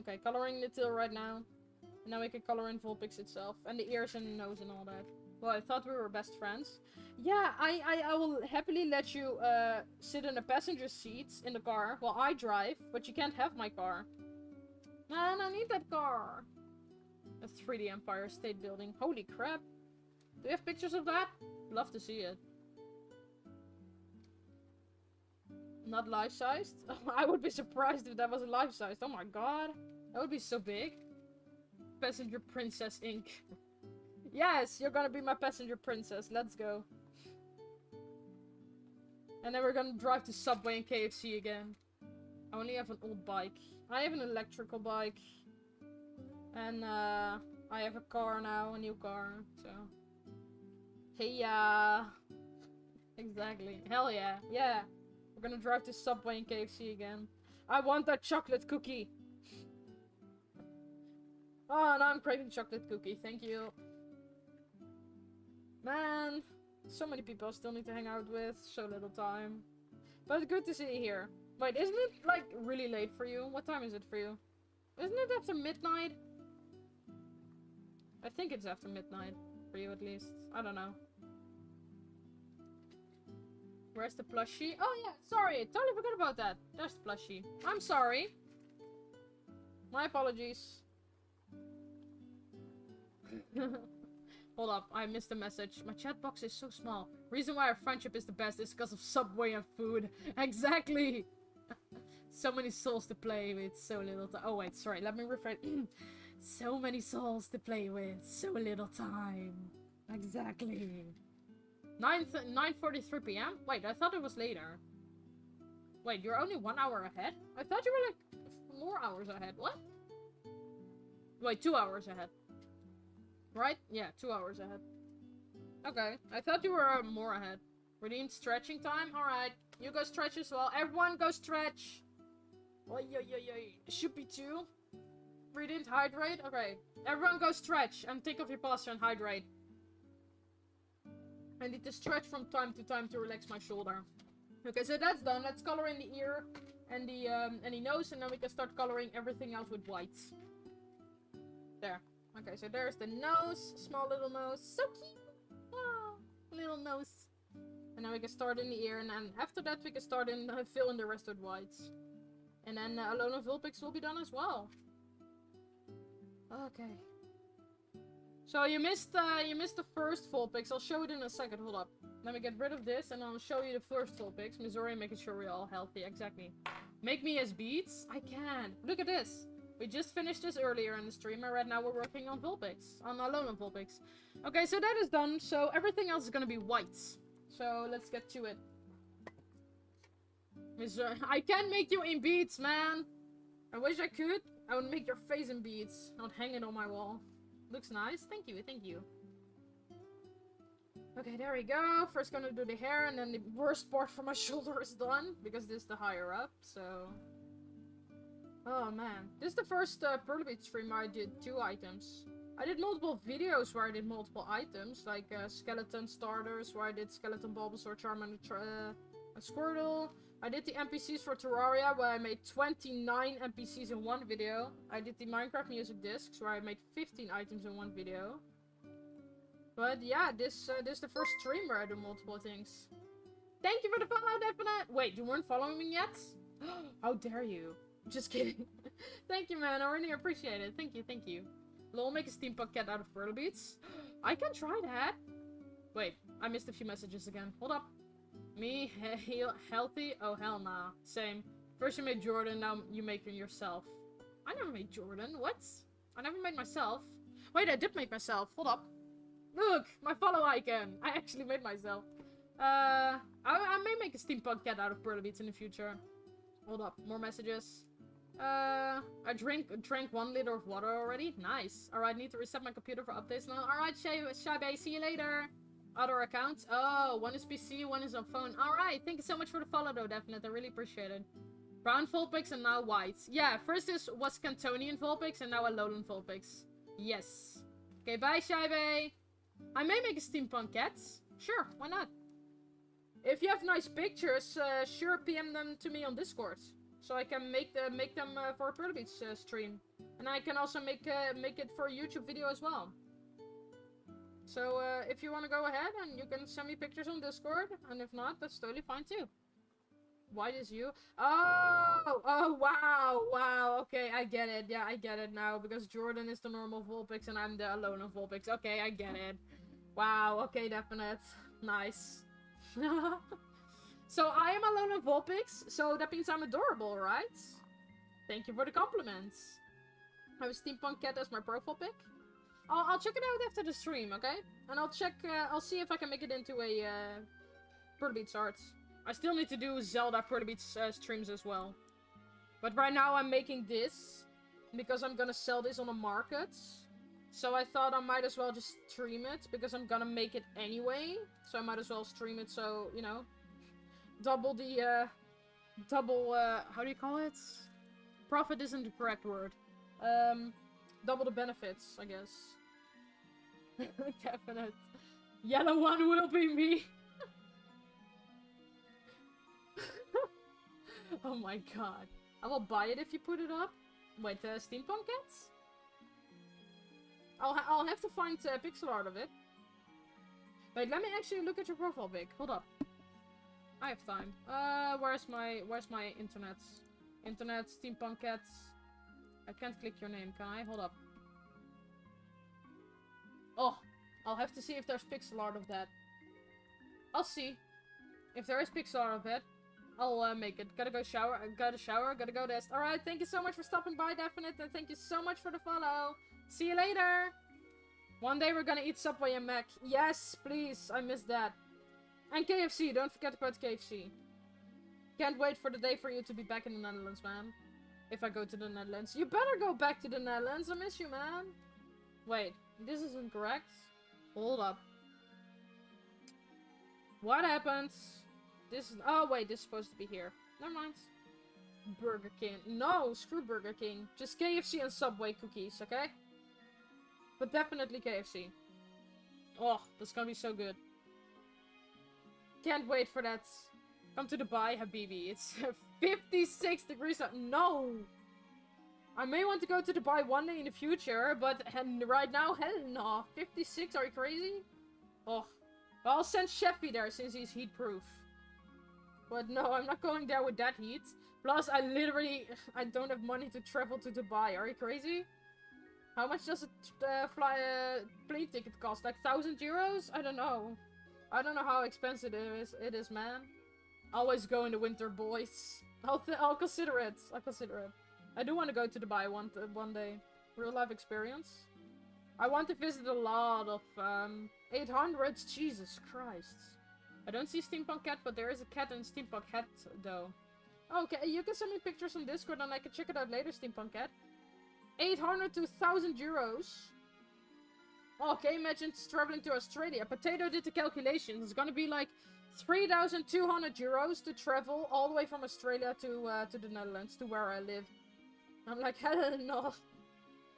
Okay, coloring the tail right now. And now we can color in Vulpix itself. And the ears and the nose and all that. Well, I thought we were best friends. Yeah, I, I, I will happily let you uh, sit in the passenger seat in the car while I drive, but you can't have my car. Man, I need that car. A 3D Empire State Building. Holy crap. Do you have pictures of that? Love to see it. Not life-sized? [LAUGHS] I would be surprised if that was life-sized. Oh my god. That would be so big. Passenger Princess Inc. Yes, you're gonna be my passenger princess. Let's go. And then we're gonna drive to Subway and KFC again. I only have an old bike. I have an electrical bike. And uh, I have a car now, a new car, so... Hey yeah! Exactly. Hell yeah. Yeah. We're gonna drive to Subway and KFC again. I want that chocolate cookie! Oh, now I'm craving chocolate cookie. Thank you. Man, so many people still need to hang out with. So little time. But good to see you here. Wait, isn't it like really late for you? What time is it for you? Isn't it after midnight? I think it's after midnight. For you at least. I don't know. Where's the plushie? Oh yeah, sorry. Totally forgot about that. There's the plushie. I'm sorry. My apologies. [LAUGHS] Hold up, I missed a message. My chat box is so small. Reason why our friendship is the best is because of Subway and food. [LAUGHS] Exactly! [LAUGHS] so many souls to play with, so little time. Oh wait, sorry, let me rephrase. [CLEARS THROAT] so many souls to play with, so little time. Exactly. 9 9.43 p.m.? Wait, I thought it was later. Wait, you're only one hour ahead? I thought you were like more hours ahead. What? Wait, two hours ahead. Right? Yeah, two hours ahead. Okay, I thought you were uh, more ahead. We're in stretching time? Alright, you go stretch as well. Everyone go stretch! Oh, yeah, yeah, yeah. Should be two. Breathe in, hydrate. Okay, everyone go stretch and think of your posture and hydrate. I need to stretch from time to time to relax my shoulder. Okay, so that's done. Let's color in the ear and the um, and the nose, and then we can start coloring everything else with whites. There. Okay, so there's the nose. Small little nose. So cute. Wow. Little nose. And then we can start in the ear. And then after that we can start in uh, fill in the rest with whites. And then uh, Alolan Vulpix will be done as well. Okay. So you missed uh, you missed the first Vulpix. I'll show it in a second. Hold up. Let me get rid of this and I'll show you the first Vulpix. Missouri making sure we're all healthy. Exactly. Make me as beats? I can. Look at this. We just finished this earlier in the stream, and right now we're working on Vulpix. On Alolan Vulpix. Okay, so that is done, so everything else is gonna be whites. So, let's get to it. Mister, I can make you in beads, man! I wish I could. I would make your face in beads, not hang it on my wall. Looks nice. Thank you, thank you. Okay, there we go. First gonna do the hair, and then the worst part for my [LAUGHS] shoulder is done, because this is the higher up, so... Oh man. This is the first uh, Beat stream I did two items. I did multiple videos where I did multiple items, like uh, skeleton starters, where I did skeleton Bulbasaur, Charmander, uh, Squirtle. I did the NPCs for Terraria, where I made 29 NPCs in one video. I did the Minecraft music discs, where I made 15 items in one video. But yeah, this uh, this is the first stream where I do multiple things. Thank you for the follow, Definite! Wait, you weren't following me yet? [GASPS] How dare you? Just kidding. [LAUGHS] thank you, man. I really appreciate it. Thank you, thank you. Lol, make a steampunk cat out of perler beads. [GASPS] I can try that. Wait, I missed a few messages again. Hold up. Me, he healthy? Oh, hell nah. Same. First you made Jordan, now you make yourself. I never made Jordan. What? I never made myself. Wait, I did make myself. Hold up. Look, my follow icon. I actually made myself. Uh, I, I may make a steampunk cat out of perler beads in the future. Hold up, more messages. Uh, I drink drank one liter of water already. Nice. Alright, need to reset my computer for updates now. Alright, Shabe, see you later. Other accounts. Oh, one is PC, one is on phone. Alright, thank you so much for the follow though, definitely. I really appreciate it. Brown Vulpix and now whites. Yeah, first is was Kantonian Vulpix and now a Alolan Vulpix. Yes. Okay, bye Shabe. I may make a steampunk cat. Sure, why not? If you have nice pictures, uh, sure PM them to me on Discord so I can make the make them uh, for a Perler Beads uh, stream, and I can also make uh, make it for a YouTube video as well. So uh, if you want to go ahead and you can send me pictures on Discord, and if not, that's totally fine too. Why is you? Oh, oh wow, wow. Okay, I get it. Yeah, I get it now because Jordan is the normal Vulpix and I'm the Alolan Vulpix. Okay, I get it. Wow. Okay, definite. Nice. [LAUGHS] So I am Alolan Vulpix, so that means I'm adorable, right? Thank you for the compliments. I have a Steampunk Cat as my profile pic. I'll, I'll check it out after the stream, okay? And I'll check, uh, I'll see if I can make it into a, uh, Beats art. I still need to do Zelda Beach uh, streams as well. But right now I'm making this because I'm gonna sell this on the market. So I thought I might as well just stream it because I'm gonna make it anyway. So I might as well stream it so, you know, double the, uh, double, uh, how do you call it? Profit isn't the correct word. Um, double the benefits, I guess. [LAUGHS] Definite. Yellow one will be me. [LAUGHS] oh my god. I will buy it if you put it up. Wait, uh, steampunk cats? I'll, ha I'll have to find uh, pixel art of it. Wait, let me actually look at your profile pic. Hold up. I have time. Uh, where's my where's my internet? Internet, steampunk cats. I can't click your name, can I? Hold up. Oh, I'll have to see if there's pixel art of that. I'll see. If there is pixel art of it, I'll uh, make it. Gotta go shower. Gotta shower. Gotta go this. Alright, thank you so much for stopping by, Definite. And thank you so much for the follow. See you later. One day we're gonna eat Subway and Mac. Yes, please. I miss that. And KFC. Don't forget about KFC. Can't wait for the day for you to be back in the Netherlands, man. If I go to the Netherlands. You better go back to the Netherlands. I miss you, man. Wait. This isn't correct. Hold up. What happens? This is- oh wait, this is supposed to be here. Never mind. Burger King. No, screw Burger King. Just KFC and Subway cookies, okay? But definitely KFC. Oh, that's gonna be so good. Can't wait for that. Come to Dubai, Habibi. It's [LAUGHS] 56 degrees. No! I may want to go to Dubai one day in the future, but and right now, hell no. 56, are you crazy? Oh. I'll send Sheffy there since he's heat proof. But no, I'm not going there with that heat. Plus, I literally, [SIGHS] I don't have money to travel to Dubai. Are you crazy? How much does a uh, fly uh, plane ticket cost? Like thousand euros? I don't know. I don't know how expensive it is. It is, man. Always go in the winter, boys. I'll I'll consider it. I'll consider it. I do want to go to Dubai one one day. Real life experience. I want to visit a lot of um, 800s. Jesus Christ. I don't see Steampunk Cat, but there is a cat in Steampunk Hat, though. Okay, you can send me pictures on Discord and I can check it out later, Steampunk Cat. 800 to 1000 euros. Okay, imagine traveling to Australia. Potato did the calculations. It's gonna be like 3,200 euros to travel all the way from Australia to uh, to the Netherlands, to where I live. I'm like, [LAUGHS] hell no.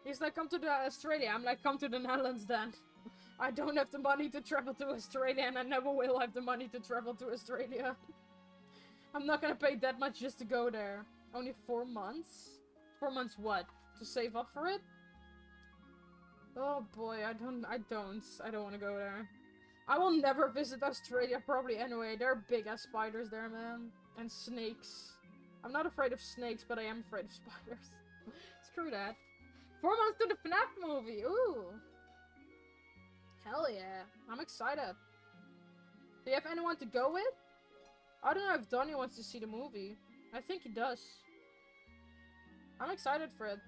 He's like, come to the Australia. I'm like, come to the Netherlands then. [LAUGHS] I don't have the money to travel to Australia and I never will have the money to travel to Australia. [LAUGHS] I'm not gonna pay that much just to go there. Only four months? Four months what? To save up for it? Oh boy, I don't, I don't, I don't want to go there. I will never visit Australia probably anyway. There are big ass spiders there, man. And snakes. I'm not afraid of snakes, but I am afraid of [LAUGHS] spiders. Screw that. Four months to the FNAF movie, ooh! Hell yeah, I'm excited. Do you have anyone to go with? I don't know if Donnie wants to see the movie. I think he does. I'm excited for it.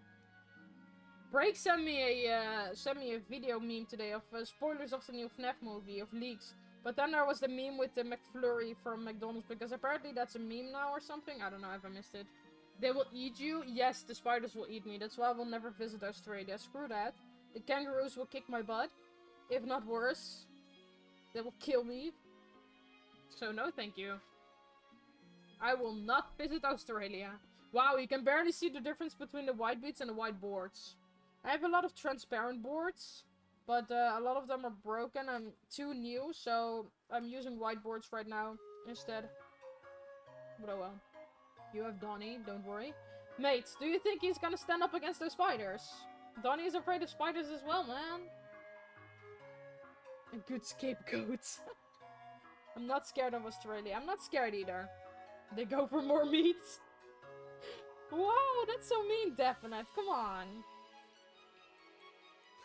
Break sent me a uh, sent me a video meme today of uh, spoilers of the new FNAF movie of leaks. But then there was the meme with the McFlurry from McDonald's because apparently that's a meme now or something. I don't know if I missed it. They will eat you? Yes, the spiders will eat me. That's why I will never visit Australia. Screw that. The kangaroos will kick my butt. If not worse. They will kill me. So no thank you. I will not visit Australia. Wow, you can barely see the difference between the white beats and the white boards. I have a lot of transparent boards, but uh, a lot of them are broken and too new, so I'm using whiteboards right now instead. But oh well. You have Donnie, don't worry. Mate, do you think he's gonna stand up against those spiders? Donnie is afraid of spiders as well, man. A good scapegoat. [LAUGHS] I'm not scared of Australia. I'm not scared either. They go for more meat. [LAUGHS] wow, that's so mean, Definite. Come on.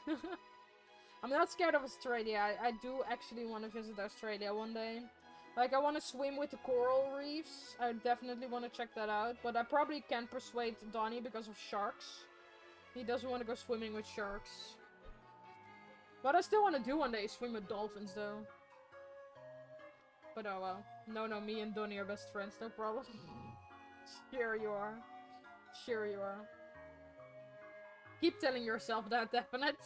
[LAUGHS] I'm not scared of Australia. I, I do actually want to visit Australia one day. Like, I want to swim with the coral reefs. I definitely want to check that out. But I probably can't persuade Donnie because of sharks. He doesn't want to go swimming with sharks. But I still want to do one day, swim with dolphins though. But oh well. No, no, me and Donnie are best friends, no problem. [LAUGHS] sure you are. Sure you are. Keep telling yourself that, [LAUGHS] definite.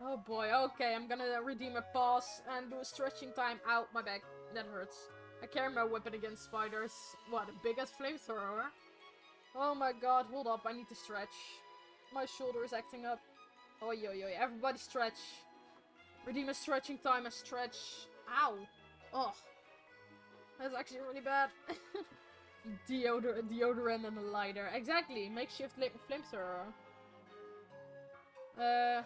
oh boy, okay, I'm gonna redeem a pause and do a stretching time. Out my back. That hurts. I carry my weapon against spiders. What, the biggest flamethrower? Oh my god, hold up, I need to stretch. My shoulder is acting up. Oh yo yo, everybody stretch. Redeem a stretching time, a stretch. Ow. Oh. That's actually really bad. [LAUGHS] Deodor deodorant and a lighter. Exactly, makeshift flamethrower. Uh,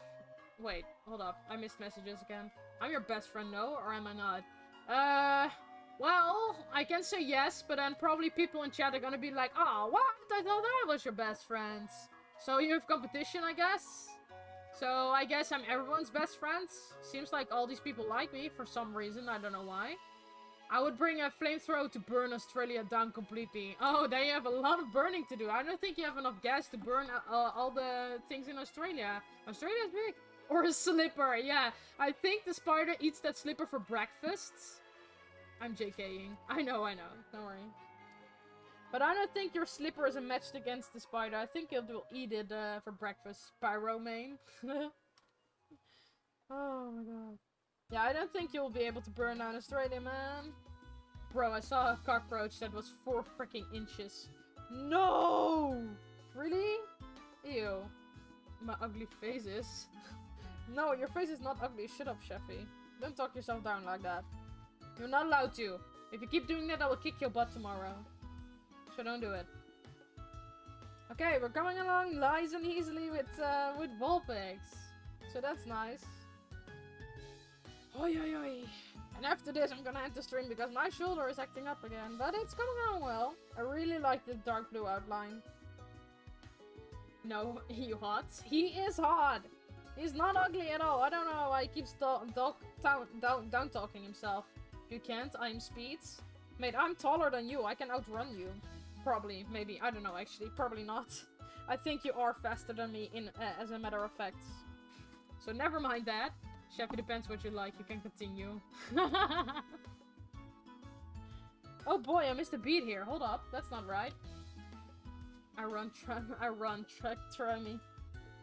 wait, hold up. I missed messages again. I'm your best friend, no? Or am I not? Uh, well, I can say yes, but then probably people in chat are gonna be like, oh, what? I thought I was your best friends. So you have competition, I guess? So I guess I'm everyone's best friends. Seems like all these people like me for some reason, I don't know why. I would bring a flamethrower to burn Australia down completely. Oh, they have a lot of burning to do. I don't think you have enough gas to burn uh, uh all the things in Australia. Australia's big. [LAUGHS] Or a slipper, yeah. I think the spider eats that slipper for breakfast. I'm JKing. I know, I know. Don't worry. But I don't think your slipper is a match against the spider. I think it will eat it uh, for breakfast. Pyromane. [LAUGHS] oh my god. Yeah, I don't think you'll be able to burn down Australia, man. Bro, I saw a cockroach that was four freaking inches. No! Really? Ew. My ugly face is. [LAUGHS] no, your face is not ugly. Shut up, Sheffy. Don't talk yourself down like that. You're not allowed to. If you keep doing that, I will kick your butt tomorrow. So don't do it. Okay, we're coming along nice and easily with uh, with Vulpix. So that's nice. Oi oi oi. And after this I'm gonna end the stream because my shoulder is acting up again. But it's coming along well. I really like the dark blue outline. No, [LAUGHS] he hot. He is hot. He's not ugly at all. I don't know why he keeps down, down talking himself. You can't. I'm speeds. Mate, I'm taller than you. I can outrun you. Probably, maybe. I don't know, actually. Probably not. [LAUGHS] I think you are faster than me, in uh, as a matter of fact. So never mind that. Chef, it depends what you like. You can continue. [LAUGHS] oh boy, I missed a beat here. Hold up. That's not right. I run I run track try me.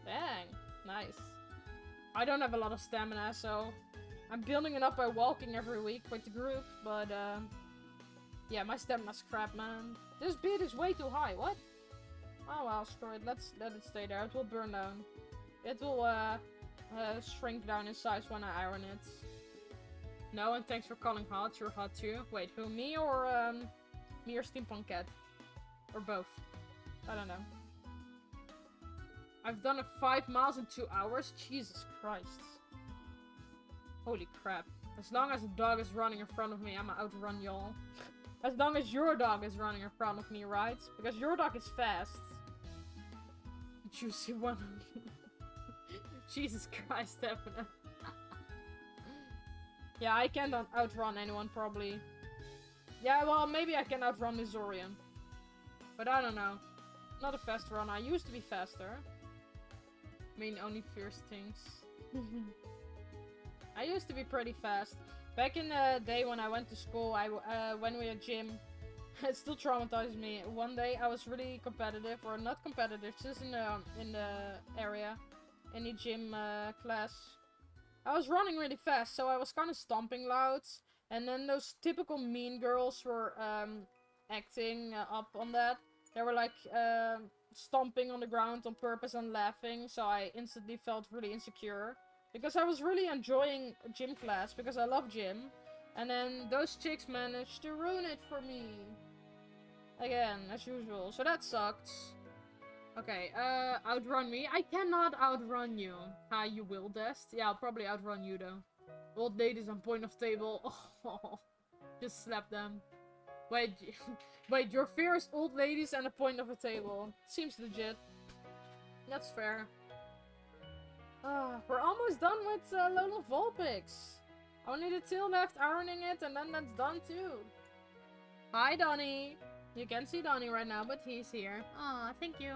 Dang. Nice. I don't have a lot of stamina, so I'm building it up by walking every week with the group, but uh, yeah, my stamina's crap, man. This beat is way too high. What? Oh well, screw it. Let's let it stay there. It will burn down. It will uh, uh, shrink down in size when I iron it. No, and thanks for calling hot. You're hot too. Wait, who? Me or um, me or Steampunk Cat? Or both? I don't know. I've done it five miles in two hours. Jesus Christ. Holy crap. As long as a dog is running in front of me, I'ma outrun y'all. [LAUGHS] As long as your dog is running in front of me, right? Because your dog is fast. Juicy one. [LAUGHS] [LAUGHS] Jesus Christ, Stefan. [LAUGHS] yeah, I can't outrun anyone, probably. Yeah, well, maybe I can outrun Missourian. But I don't know. Not a fast run. I used to be faster. I mean, only fierce things. [LAUGHS] I used to be pretty fast. Back in the day when I went to school, I uh, when we had gym, it still traumatized me. One day I was really competitive, or not competitive, just in the in the area, the gym uh, class. I was running really fast, so I was kind of stomping loud. And then those typical mean girls were um, acting uh, up on that. They were like uh, stomping on the ground on purpose and laughing, so I instantly felt really insecure. Because I was really enjoying gym class, because I love gym. And then those chicks managed to ruin it for me. Again, as usual. So that sucked. Okay, uh, outrun me. I cannot outrun you. Ah, you will, Dest. Yeah, I'll probably outrun you, though. Old ladies on point of table. [LAUGHS] Oh, just slap them. Wait, [LAUGHS] wait, your fear is old ladies and a point of a table. Seems legit. That's fair. Uh, we're almost done with uh, Alolan Vulpix. Only the tail left ironing it and then that's done too. Hi Donnie. You can see Donnie right now, but he's here. Aw, thank you.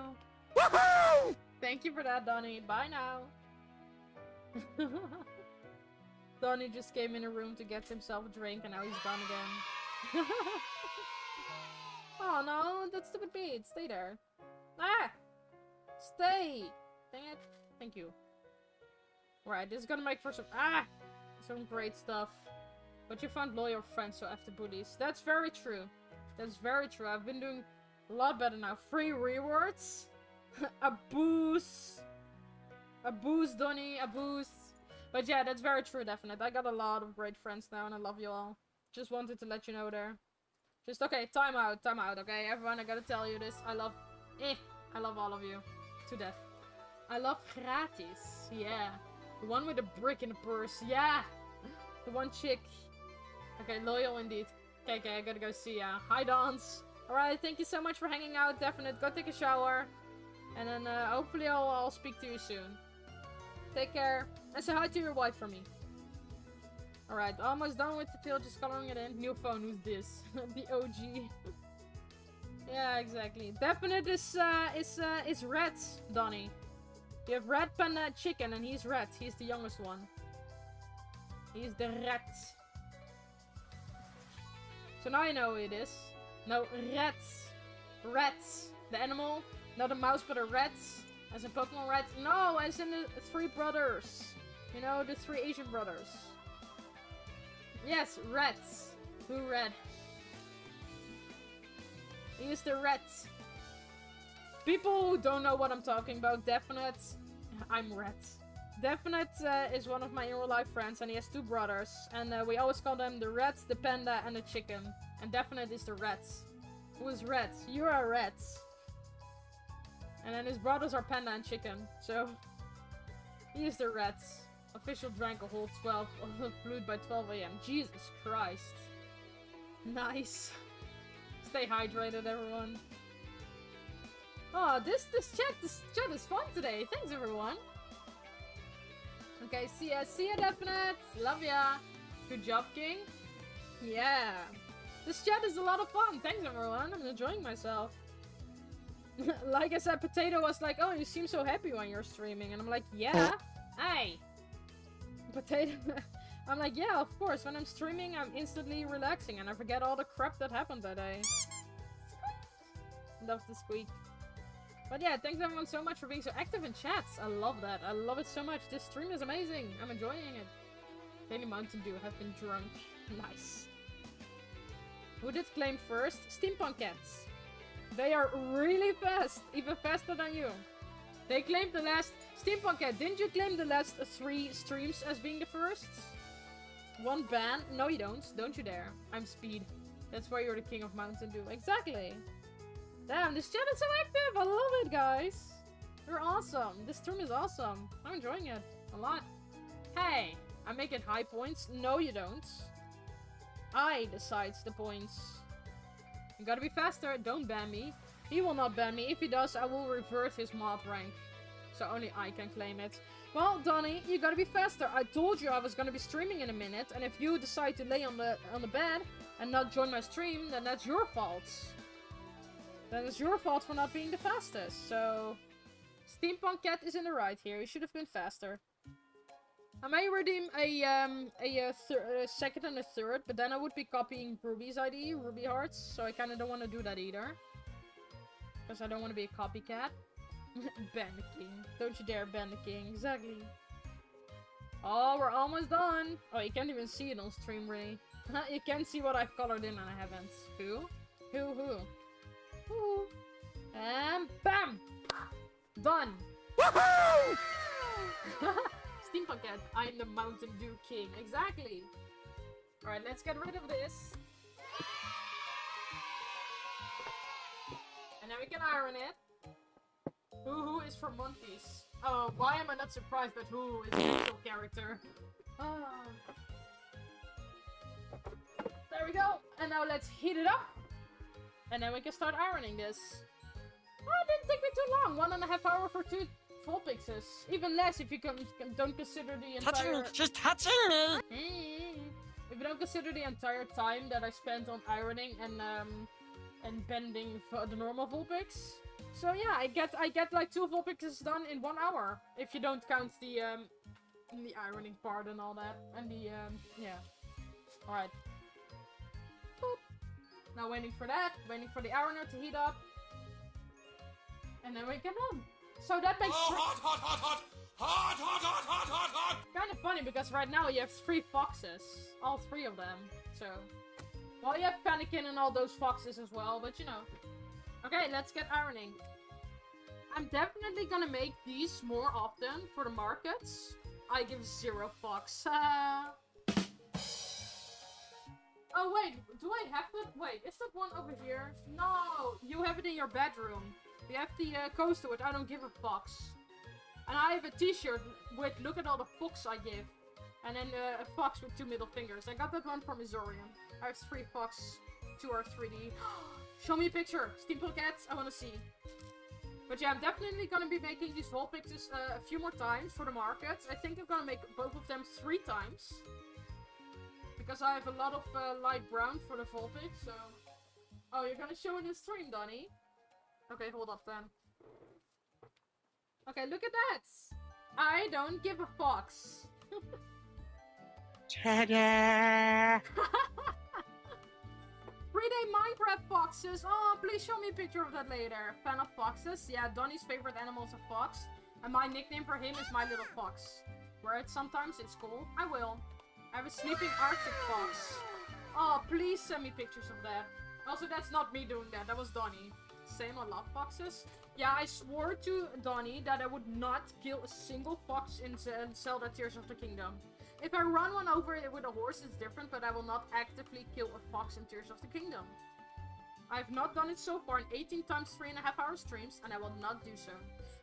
Woohoo! Thank you for that, Donnie. Bye now. [LAUGHS] Donnie just came in a room to get himself a drink and now he's gone again. [LAUGHS] oh no, that stupid beat. Stay there. Ah! Stay! Dang it. Thank you. Right, this is gonna make for some- Ah! Some great stuff. But you found loyal friends, so after bullies. That's very true. That's very true. I've been doing a lot better now. Free rewards. a boost. A boost, Donnie. A boost. But yeah, that's very true, definitely. I got a lot of great friends now, and I love you all. Just wanted to let you know there. Just, okay, time out, time out, okay? Everyone, I gotta tell you this. I love... Eh, I love all of you. To death. I love gratis. Yeah. The one with the brick in the purse. Yeah. The one chick. Okay, loyal indeed. Okay, okay, I gotta go see ya. Hi, Dance. Alright, thank you so much for hanging out. Definite. Go take a shower. And then uh, hopefully I'll, I'll speak to you soon. Take care. And say hi to your wife for me. Alright, almost done with the tail, just coloring it in. New phone, who's this? [LAUGHS] the OG. [LAUGHS] yeah, exactly. Definite is, uh, is, uh, is Red, Donnie. You have Red Panda Chicken, and he's Red. He's the youngest one. He's the Red. So now you know who it is. No, Red. Red. The animal. Not a mouse, but a rat. As in Pokemon Red. No, as in the three brothers. You know, the three Asian brothers. Yes, rats. Who red? He is the rat. People who don't know what I'm talking about, Definite, I'm rat. Definite uh, is one of my in real life friends and he has two brothers. And uh, we always call them the rat, the panda, and the chicken. And Definite is the rat. Who is rat? You are a rat. And then his brothers are panda and chicken. So, he is the rat. Official drank a whole 12, of the fluid by 12 a.m. Jesus Christ. Nice. Stay hydrated, everyone. Oh, this this chat this chat is fun today. Thanks, everyone. Okay, see ya, see ya, definite. Love ya. Good job, King. Yeah. This chat is a lot of fun. Thanks, everyone. I'm enjoying myself. [LAUGHS] like I said, Potato was like, oh, you seem so happy when you're streaming. And I'm like, yeah. Oh. Hey. Potato. [LAUGHS] I'm like, yeah, of course. When I'm streaming, I'm instantly relaxing and I forget all the crap that happened that day. Love the squeak. But yeah, thanks everyone so much for being so active in chats. I love that. I love it so much. This stream is amazing. I'm enjoying it. Daily Mountain Dew have been drunk. [LAUGHS] Nice. Who did claim first? Steampunk Cats. They are really fast. Even faster than you. They claimed the last... Steampunk Cat, didn't you claim the last three streams as being the first? One ban? No you don't. Don't you dare. I'm Speed. That's why you're the king of Mountain Dew. Exactly. Damn, this chat is so active! I love it, guys! You're awesome! This stream is awesome! I'm enjoying it. A lot. Hey! I'm making high points? No, you don't. I decides the points. You gotta be faster, don't ban me. He will not ban me. If he does, I will revert his mod rank. So only I can claim it. Well, Donnie, you gotta be faster. I told you I was gonna be streaming in a minute, and if you decide to lay on the on the bed and not join my stream, then that's your fault. Then it's your fault for not being the fastest. So, Steampunk Cat is in the right here. You should have been faster. I may redeem a um a, a second and a third, but then I would be copying Ruby's ID, Ruby Hearts. So I kind of don't want to do that either, because I don't want to be a copycat. [LAUGHS] ban the king. Don't you dare ban the king. Exactly. Oh, we're almost done. Oh, you can't even see it on stream, really. [LAUGHS] you can see what I've colored in and I haven't. Who? Who, who? Who? And BAM! Done! Steampunk Cat, I'm the Mountain Dew King. Exactly. Alright, let's get rid of this. And then we can iron it. Who Who is from Monkeys? Oh, why am I not surprised that Who is an actual character? Ah. There we go. And now let's heat it up. And then we can start ironing this. Oh, it didn't take me too long. One and a half hour for two full pixels. Even less if you can, don't consider the entire... Touching me! She's touching me! If you don't consider the entire time that I spent on ironing and um and bending for the normal Vulpix. So yeah, I get I get like two Vulpixes done in one hour. If you don't count the um the ironing part and all that. And the, um, yeah. Alright. Now waiting for that, waiting for the ironer to heat up. And then we get on. So that makes Oh, hot, hot, hot, hot! Hot, hot, hot, hot, hot, hot! kind of funny because right now you have three foxes. All three of them. So, well, you have Panikin and all those foxes as well, but you know. Okay, let's get ironing. I'm definitely gonna make these more often for the markets. I give zero fucks. Oh wait, do I have that? Wait, is that one over here? No, you have it in your bedroom. You have the uh, coaster with I don't give a fox. And I have a t-shirt with look at all the fox I give. And then uh, a fox with two middle fingers. I got that one from Azorian. I have three fox, two are 3D. [GASPS] Show me a picture! Steampunk cats, I wanna see. But yeah, I'm definitely gonna be making these wall pictures uh, a few more times for the market. I think I'm gonna make both of them three times. Because I have a lot of uh, light brown for the Vulpix, so... Oh, you're gonna show in the stream, Donnie? Okay, hold up then. Okay, look at that! I don't give a fox. Ta-da! Three-day Minecraft foxes! Oh, please show me a picture of that later. Fan of foxes? Yeah, Donnie's favorite animal is a fox. And my nickname for him is My Little Fox. Wear it sometimes in school. I will. I have a sleeping Arctic fox. Oh, please send me pictures of that. Also, that's not me doing that. That was Donnie. Same, on love foxes. Yeah, I swore to Donnie that I would not kill a single fox in Zelda Tears of the Kingdom. If I run one over it with a horse, it's different, but I will not actively kill a fox in Tears of the Kingdom. I've not done it so far in 18 times 3.5 hour streams, and I will not do so.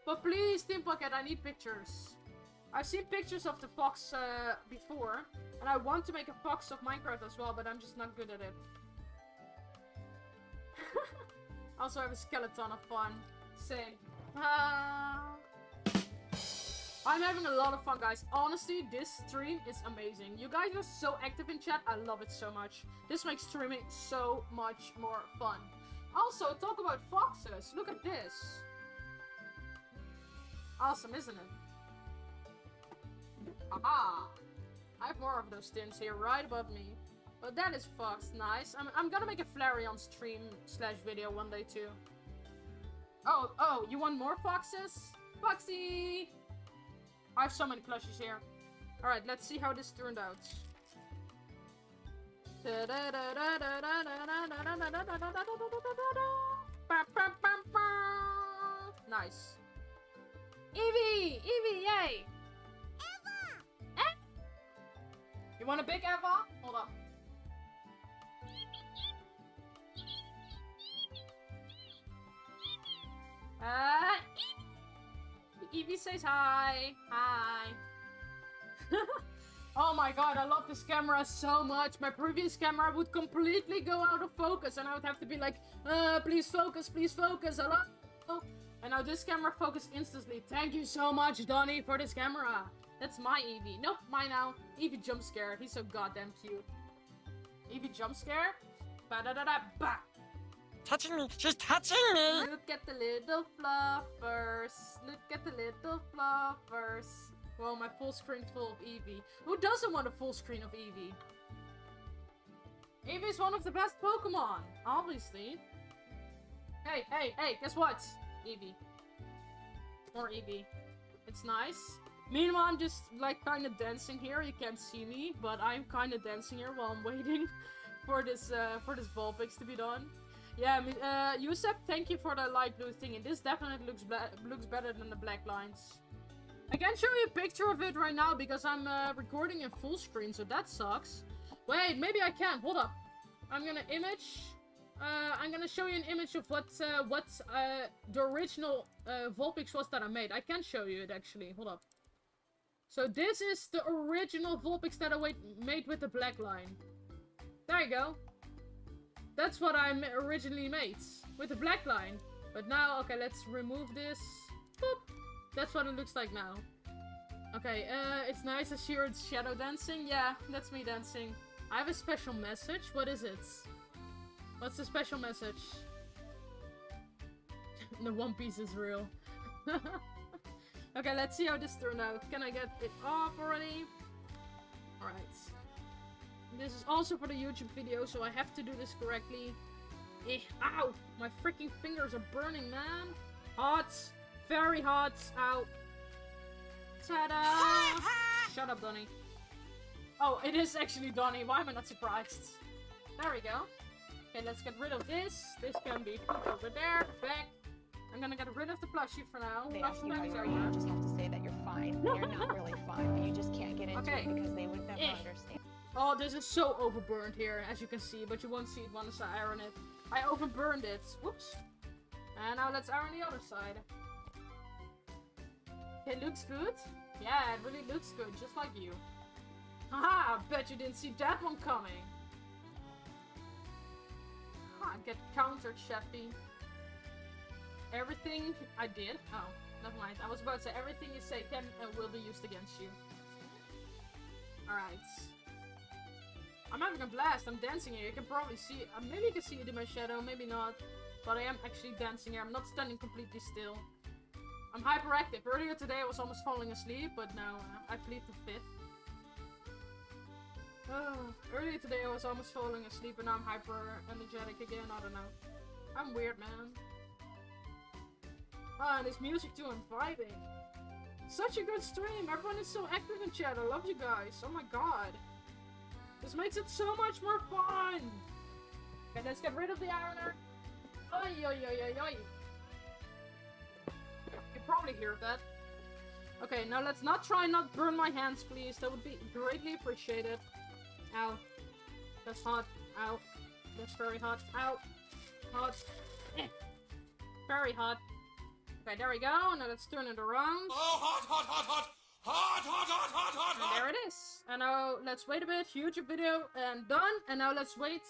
But please, Team Pocket, I need pictures. I've seen pictures of the fox uh, before, and I want to make a fox of Minecraft as well, but I'm just not good at it. [LAUGHS] also, I have a skeleton of fun. Same. Ah. I'm having a lot of fun, guys. Honestly, this stream is amazing. You guys are so active in chat. I love it so much. This makes streaming so much more fun. Also, talk about foxes. Look at this. Awesome, isn't it? Aha! I have more of those tins here right above me. But that is fox. Nice. I'm, I'm gonna make a Flareon stream slash video one day too. Oh, oh, you want more foxes? Foxy! I have so many plushies here. Alright, let's see how this turned out. Nice. Eevee! Eevee, yay! You want a big Eva? Hold up. Uh, Eevee says hi. Hi. [LAUGHS] oh my god, I love this camera so much. My previous camera would completely go out of focus and I would have to be like, uh, please focus, please focus, hello? And now this camera focused instantly. Thank you so much, Donnie, for this camera. That's my Eevee. Nope, mine now. Eevee jump scare. He's so goddamn cute. Eevee jump scare. Ba da da da ba. Touching me! She's touching me! Look at the little fluffers. Look at the little fluffers. Well, my full screen full of Eevee. Who doesn't want a full screen of Eevee? Eevee is one of the best Pokemon, obviously. Hey, hey, hey, guess what? Eevee. More Eevee. It's nice. Meanwhile, I'm just like kind of dancing here. You can't see me, but I'm kind of dancing here while I'm [LAUGHS] waiting for this uh, for this Vulpix to be done. Yeah, I uh, Yusuf, thank you for the light blue thing, and this definitely looks looks better than the black lines. I can't show you a picture of it right now because I'm uh, recording in full screen, so that sucks. Wait, maybe I can. Hold up. I'm gonna image. Uh, I'm gonna show you an image of what uh, what uh, the original uh, Vulpix was that I made. I can show you it actually. Hold up. So this is the original Vulpix that I made with the black line. There you go. That's what I originally made with the black line. But now, okay, let's remove this. Boop. That's what it looks like now. Okay, uh, it's nice to see your shadow dancing. Yeah, that's me dancing. I have a special message. What is it? What's the special message? [LAUGHS] the One Piece is real. [LAUGHS] Okay, let's see how this turned out. Can I get it off already? Alright. This is also for the YouTube video, so I have to do this correctly. Eh, ow! My freaking fingers are burning, man! Hot! Very hot! Ow! Ta-da! [LAUGHS] Shut up, Donnie. Oh, it is actually Donnie. Why am I not surprised? There we go. Okay, let's get rid of this. This can be put over there. Back. I'm gonna get rid of the plushie for now. They ask you how you are, you just have to say that you're fine. You're not really fine, you just can't get into Okay. it because they would never Eh. understand. Oh, this is so overburned here, as you can see, but you won't see it once I iron it. I overburned it. Whoops. And now let's iron the other side. It looks good. Yeah, it really looks good, just like you. Haha, bet you didn't see that one coming. Ah, get countered, Sheffy. Everything I did. Oh, never mind. I was about to say everything you say can and will be used against you. Alright. I'm having a blast. I'm dancing here. You can probably see. Uh, maybe you can see it in my shadow. Maybe not. But I am actually dancing here. I'm not standing completely still. I'm hyperactive. Earlier today I was almost falling asleep, but now uh, I plead the fifth. [SIGHS] Earlier today I was almost falling asleep and now I'm hyper energetic again. I don't know. I'm weird, man. Ah, and this music too. I'm vibing. Such a good stream. Everyone is so active in chat. I love you guys. Oh my god. This makes it so much more fun. Okay, let's get rid of the ironer. Oi, oi, oi, oi. You probably hear that. Okay, now let's not try not burn my hands, please. That would be greatly appreciated. Ow. That's hot. Ow. That's very hot. Ow. Hot. Eh. Very hot. Okay, there we go. Now let's turn it around. Oh, hot, hot, hot, hot! Hot, hot, hot, hot, hot, hot! there it is. And now let's wait a bit. YouTube video and done. And now let's wait.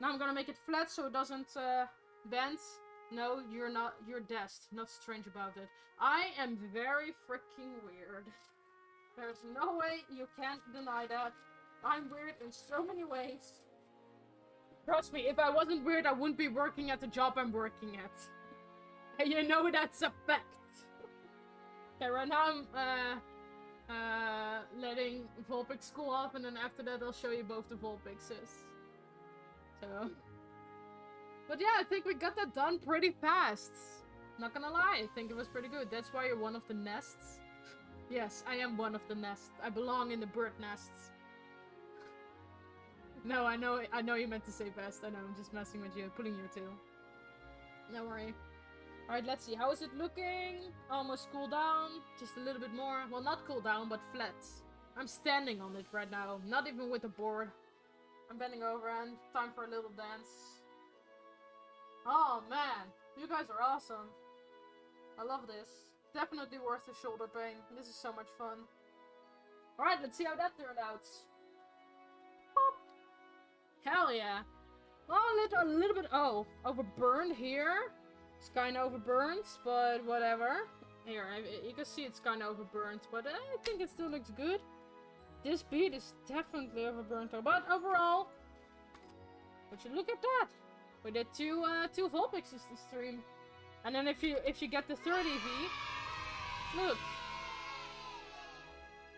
Now I'm gonna make it flat so it doesn't uh, bend. No, you're not. You're dest. Not strange about it. I am very freaking weird. There's no way you can't deny that. I'm weird in so many ways. Trust me, if I wasn't weird, I wouldn't be working at the job I'm working at. You know that's a fact. Okay, right now I'm uh, uh, letting Vulpix cool off, and then after that I'll show you both the Vulpixes. So, but yeah, I think we got that done pretty fast. Not gonna lie, I think it was pretty good. That's why you're one of the nests. Yes, I am one of the nests. I belong in the bird nests. No, I know, I know you meant to say best. I know, I'm just messing with you, pulling you too. No worry. Alright, let's see. How is it looking? Almost cool down. Just a little bit more. Well, not cool down, but flat. I'm standing on it right now. Not even with the board. I'm bending over and time for a little dance. Oh, man. You guys are awesome. I love this. Definitely worth the shoulder pain. This is so much fun. Alright, let's see how that turned out. Pop. Hell yeah. Oh, a little, a little bit, oh, overburned here. It's kind of overburned, but whatever. Here, you can see it's kind of overburned, but I think it still looks good. This beat is definitely overburned though, but overall, would you look at that? We did two, uh, two Vulpixes this stream. And then if you, if you get the third Eevee, look.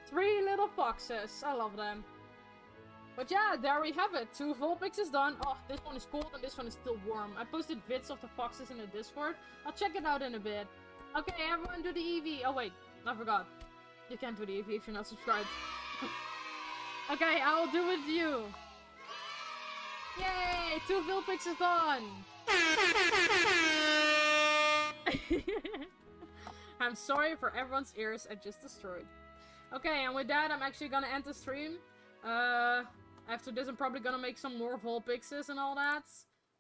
Three little foxes, I love them. But yeah, there we have it. Two Vulpix is done. Oh, this one is cold and this one is still warm. I posted vids of the foxes in the Discord. I'll check it out in a bit. Okay, everyone do the EV. Oh wait, I forgot. You can't do the EV if you're not subscribed. [LAUGHS] okay, I'll do it with you. Yay! Two Vulpix is done! [LAUGHS] I'm sorry for everyone's ears I just destroyed. Okay, and with that, I'm actually gonna end the stream. Uh, after this, I'm probably gonna make some more Vulpixes and all that.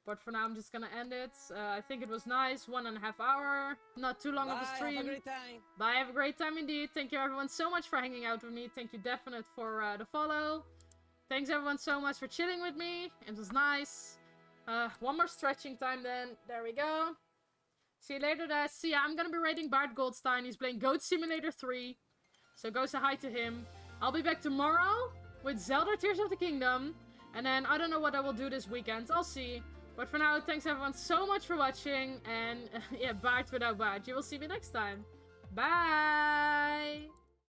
But for now, I'm just gonna end it. Uh, I think it was nice, one and a half hour. Not too long Bye, of a have a stream. great time. Bye, have a great time indeed. Thank you everyone so much for hanging out with me. Thank you Definite for uh, the follow. Thanks everyone so much for chilling with me. It was nice. Uh, one more stretching time then. There we go. See you later guys. See ya. I'm gonna be rating Bart Goldstein. He's playing Goat Simulator 3. So go say hi to him. I'll be back tomorrow with Zelda Tears of the Kingdom. And then I don't know what I will do this weekend. I'll see. But for now, thanks everyone so much for watching. And [LAUGHS] yeah, Bart without Bart. You will see me next time. Bye!